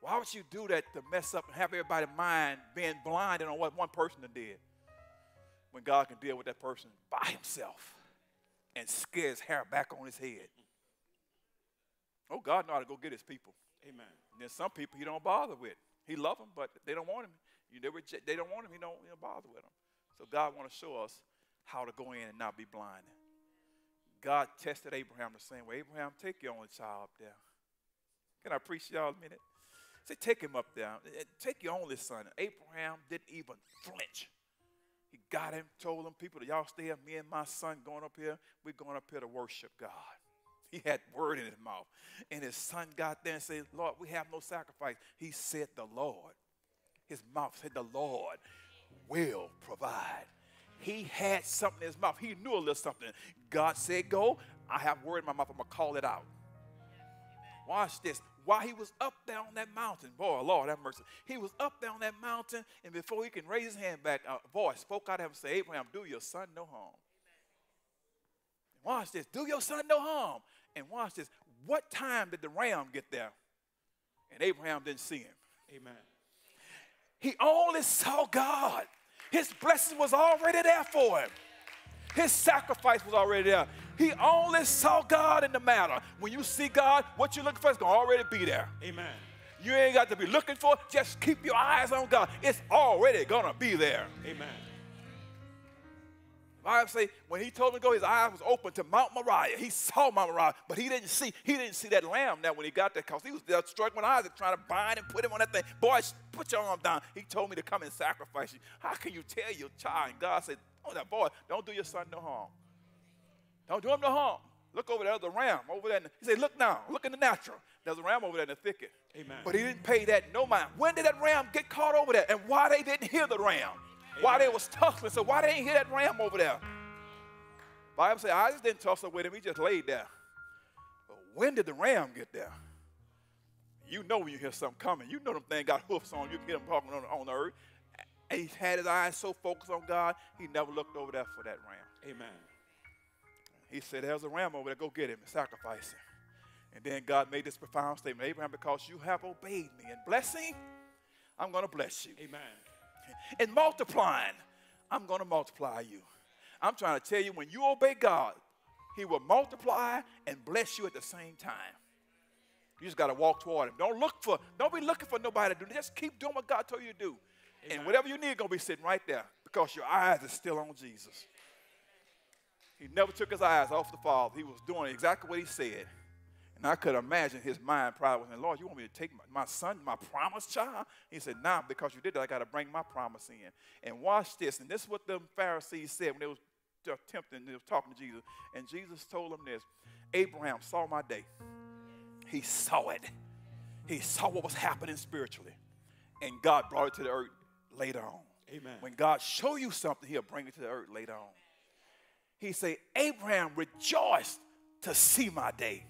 Why would you do that to mess up and have everybody's mind being blinded on what one person did? When God can deal with that person by himself and scare his hair back on his head. Oh, God know how to go get his people. Amen. And then some people he don't bother with. He love them, but they don't want him. You they, they don't want him. He don't, he don't bother with them. So God want to show us how to go in and not be blind. God tested Abraham the same way. Abraham, take your only child up there. Can I preach y'all a minute? Say, take him up there. Eh, Take your only son. Abraham didn't even flinch. He got him, told them, people, y'all stay here. Me and my son going up here. We're going up here to worship God. (laughs) He had word in his mouth. And his son got there and said, Lord, we have no sacrifice. He said, the Lord. His mouth said, the Lord will provide. He had something in his mouth. He knew a little something. God said, go. I have word in my mouth. I'm going to call it out. Watch this. While he was up there on that mountain, boy, Lord have mercy. He was up there on that mountain, and before he can raise his hand back, a voice spoke out of him and said, Abraham, do your son no harm. Watch this. Do your son no harm. And watch this. What time did the ram get there? And Abraham didn't see him. Amen. He only saw God. His blessing was already there for him. His sacrifice was already there. He only saw God in the matter. When you see God, what you're looking for is going to already be there. Amen. You ain't got to be looking for it. Just keep your eyes on God. It's already going to be there. Amen. I say when he told me to go, his eyes was open to Mount Moriah. He saw Mount Moriah, but he didn't see he didn't see that lamb now when he got there because he was there struggling with Isaac trying to bind and put him on that thing. Boy, put your arm down. He told me to come and sacrifice you. How can you tell your child? And God said, Oh, that boy, don't do your son no harm. Don't do him no harm. Look over there, the ram over there. He said, Look now, look in the natural. There's a ram over there in the thicket. Amen. But he didn't pay that no mind. When did that ram get caught over there? And why they didn't hear the ram? Why they was tussling? So why they didn't hear that ram over there? Bible says just didn't tussle with him, he just laid there. But when did the ram get there? You know when you hear something coming. You know them thing got hoofs on. You can hear them talking on, on the earth. And he had his eyes so focused on God, he never looked over there for that ram. Amen. He said, There's a ram over there, go get him and sacrifice him. And then God made this profound statement Abraham, because you have obeyed me in blessing, I'm going to bless you. Amen. In multiplying, I'm going to multiply you. I'm trying to tell you, when you obey God, He will multiply and bless you at the same time. You just got to walk toward Him. Don't look for, don't be looking for nobody to do. Just keep doing what God told you to do. And whatever you need going to be sitting right there because your eyes are still on Jesus. He never took his eyes off the Father. He was doing exactly what he said. And I could imagine his mind probably was saying, Lord, you want me to take my, my son, my promised child? He said, Nah, because you did that, I got to bring my promise in. And watch this. And this is what the Pharisees said when they was tempting, they was talking to Jesus. And Jesus told them this Abraham saw my day. He saw it. He saw what was happening spiritually. And God brought it to the earth later on. Amen. When God show you something, he'll bring it to the earth later on. He say, Abraham rejoiced to see my day.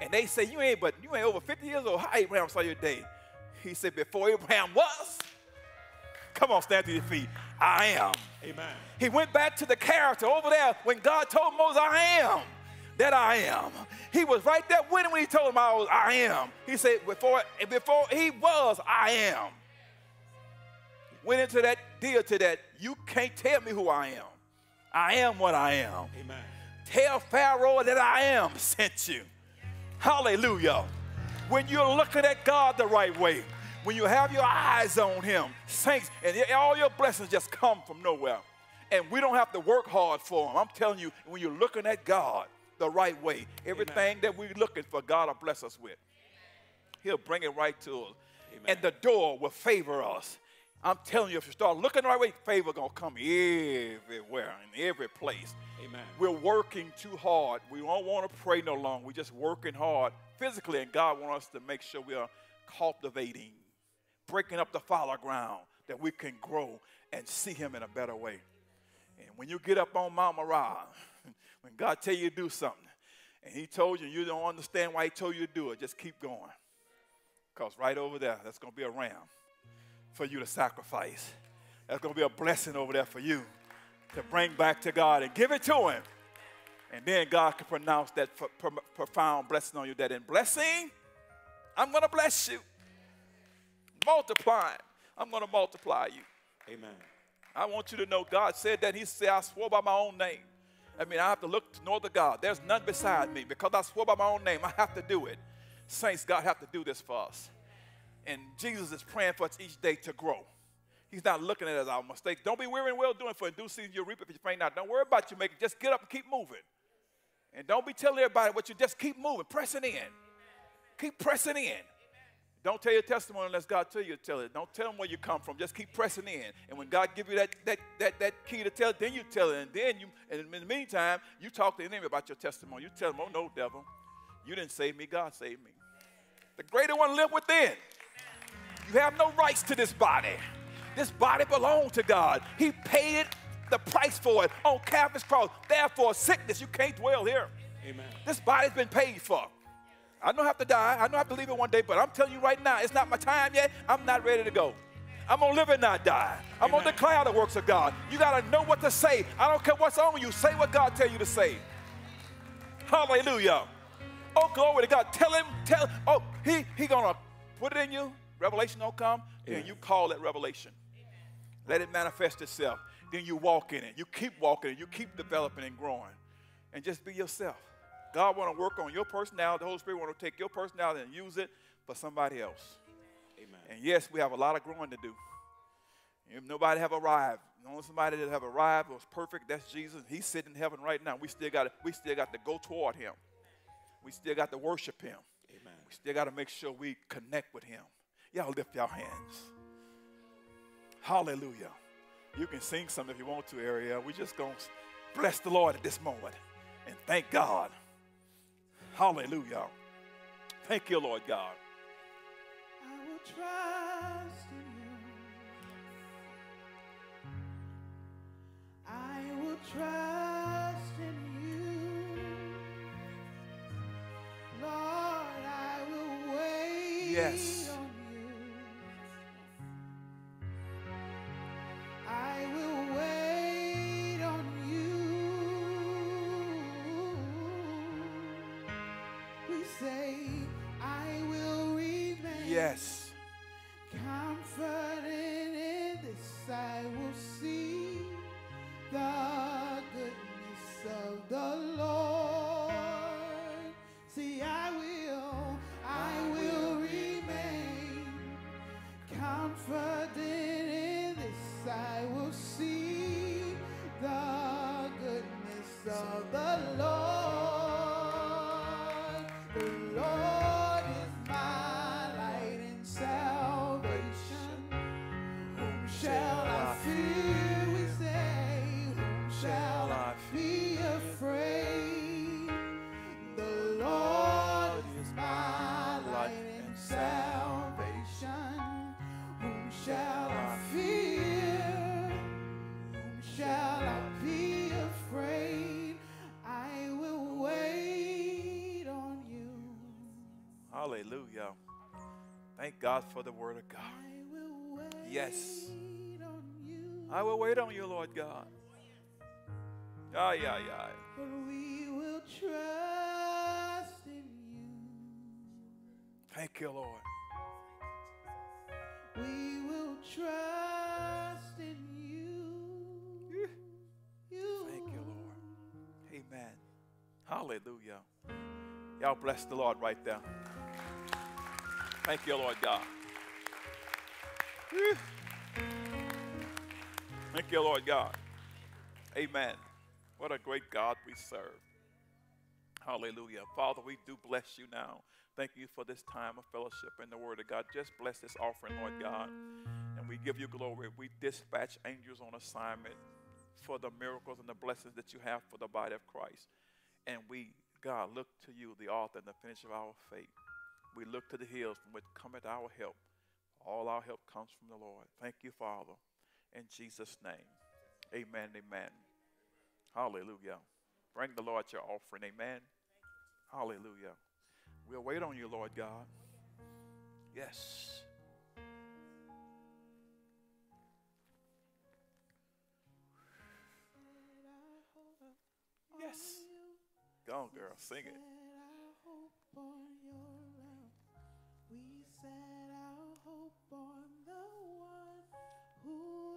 And they say, you ain't but you ain't over 50 years old. How Abraham saw your day? He said, before Abraham was, come on, stand to your feet. I am. Amen. He went back to the character over there when God told Moses, I am that I am. He was right there with him when he told him I was I am. He said, before, before he was, I am. Went into that deal to that, you can't tell me who I am. I am what I am. Amen. Tell Pharaoh that I am (laughs) sent you. Hallelujah. When you're looking at God the right way, when you have your eyes on Him, saints, and all your blessings just come from nowhere. And we don't have to work hard for them. I'm telling you, when you're looking at God the right way, everything that we're looking for, God will bless us with. He'll bring it right to us. Amen. And the door will favor us. I'm telling you, if you start looking the right way, favor gonna come everywhere, in every place. Amen. We're working too hard. We don't want to pray no longer. We're just working hard physically, and God wants us to make sure we are cultivating, breaking up the fallow ground that we can grow and see Him in a better way. And when you get up on Mount Moriah, (laughs) when God tell you to do something, and he told you you don't understand why he told you to do it, just keep going. Because right over there, that's going to be a ram for you to sacrifice. That's going to be a blessing over there for you to bring back to God and give it to Him. And then God can pronounce that profound blessing on you that in blessing, I'm going to bless you. Multiplying, I'm going to multiply you. Amen. I want you to know God said that. He said, I swore by my own name. I mean, I have to look to no other God. There's none beside me. Because I swore by my own name, I have to do it. Saints, God have to do this for us. And Jesus is praying for us each day to grow. He's not looking at us our mistake. Don't be weary and well doing, for in due season you'll reap if you faint not. Don't worry about you making. Just get up and keep moving. And don't be telling everybody what you just keep moving, pressing in. Keep pressing in. Don't tell your testimony unless God tell you to tell it. Don't tell them where you come from. Just keep pressing in. And when God give you that, that, that, that key to tell then you tell it. And then you, and in the meantime, you talk to the enemy about your testimony. You tell them, oh no, devil, you didn't save me. God saved me. The greater one live within. You have no rights to this body. This body belongs to God. He paid the price for it on Calvary's cross. Therefore, sickness, you can't dwell here. Amen. This body's been paid for. I don't have to die. I don't have to leave it one day, but I'm telling you right now, it's not my time yet. I'm not ready to go. I'm gonna live and not die. I'm Amen. gonna declare the works of God. You gotta know what to say. I don't care what's on you. Say what God tell you to say. Hallelujah. Oh, glory to God. Tell him, tell, oh, he he gonna put it in you. Revelation don't come, then you call it revelation. Amen. Let it manifest itself. Then you walk in it. You keep walking it. You keep developing and growing. And just be yourself. God want to work on your personality. The Holy Spirit want to take your personality and use it for somebody else. Amen. And yes, we have a lot of growing to do. If nobody have arrived, only somebody that have arrived was perfect. That's Jesus. He's sitting in heaven right now. We still got to, we still got to go toward Him. We still got to worship Him. Amen. We still got to make sure we connect with Him. Y'all lift your hands. Hallelujah. You can sing some if you want to, Ariel. We just gonna bless the Lord at this moment and thank God. Hallelujah. Thank you, Lord God. I will trust in you. I will trust in you. Lord, I will wait. Yes. Thank God for the word of God. Yes. I will wait on you, Lord God. Yeah, yeah. But we will trust in you. Thank you, Lord. We will trust in you. you. Thank you, Lord. Amen. Hallelujah. Y'all bless the Lord right there. Thank you, Lord God. Thank you, Lord God. Amen. What a great God we serve. Hallelujah. Father, we do bless you now. Thank you for this time of fellowship in the Word of God. Just bless this offering, Lord God. And we give you glory. We dispatch angels on assignment for the miracles and the blessings that you have for the body of Christ. And we, God, look to you, the author and the finisher of our faith. We look to the hills from which cometh our help. All our help comes from the Lord. Thank you, Father. In Jesus' name. Amen. Amen. Hallelujah. Bring the Lord your offering. Amen. Hallelujah. We'll wait on you, Lord God. Yes. Yes. Go on, girl. Sing it. Set our hope on the one who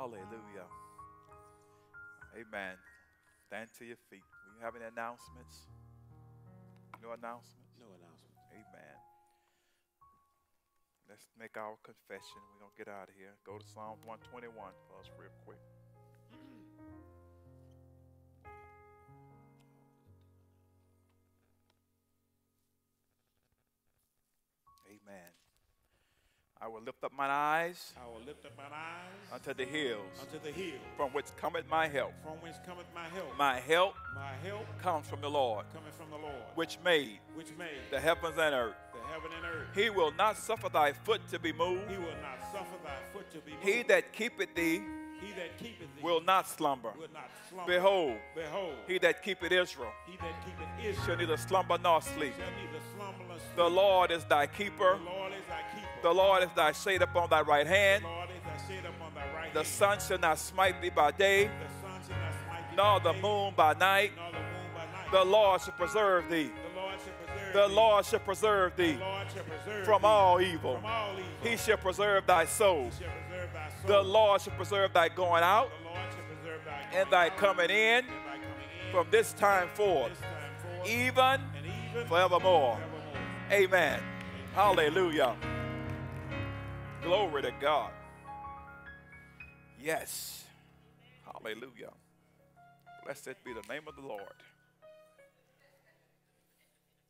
Hallelujah. Amen. Stand to your feet. We have any announcements? No announcements? No announcements. Amen. Let's make our confession. We're going to get out of here. Go to Psalm 121 for us real quick. Will lift up mine eyes I will lift up mine eyes unto the hills, unto the hill, from which cometh my help. from whence cometh my help. My help My help comes from the Lord, cometh from the Lord, which made which made the heavens and earth. the heaven and earth. He will not suffer thy foot to be moved. He will not suffer thy foot to be moved. He that keepeth thee He that keepeth thee will not slumber. will not slumber. Behold, Behold, he that keepeth Israel he that keepeth shall Israel neither slumber nor sleep. shall neither slumber nor sleep. The Lord is thy keeper. The Lord is thy keeper. The Lord is thy shade upon thy right hand. The Lord is thy shade upon thy right The hand. sun shall not smite thee by day, The sun shall not smite thee nor the moon by night. the moon by night. The Lord shall preserve thee. The Lord shall preserve thee. Lord shall preserve thee The Lord shall preserve from all evil. From all evil. He shall preserve thy soul. He shall preserve thy soul. The Lord shall preserve thy going out The Lord shall preserve thy and thy coming in and thy coming in from this time forth, this time forth, even and even forevermore. forevermore. Amen. Hallelujah. Glory to God. Yes. Hallelujah. Blessed be the name of the Lord.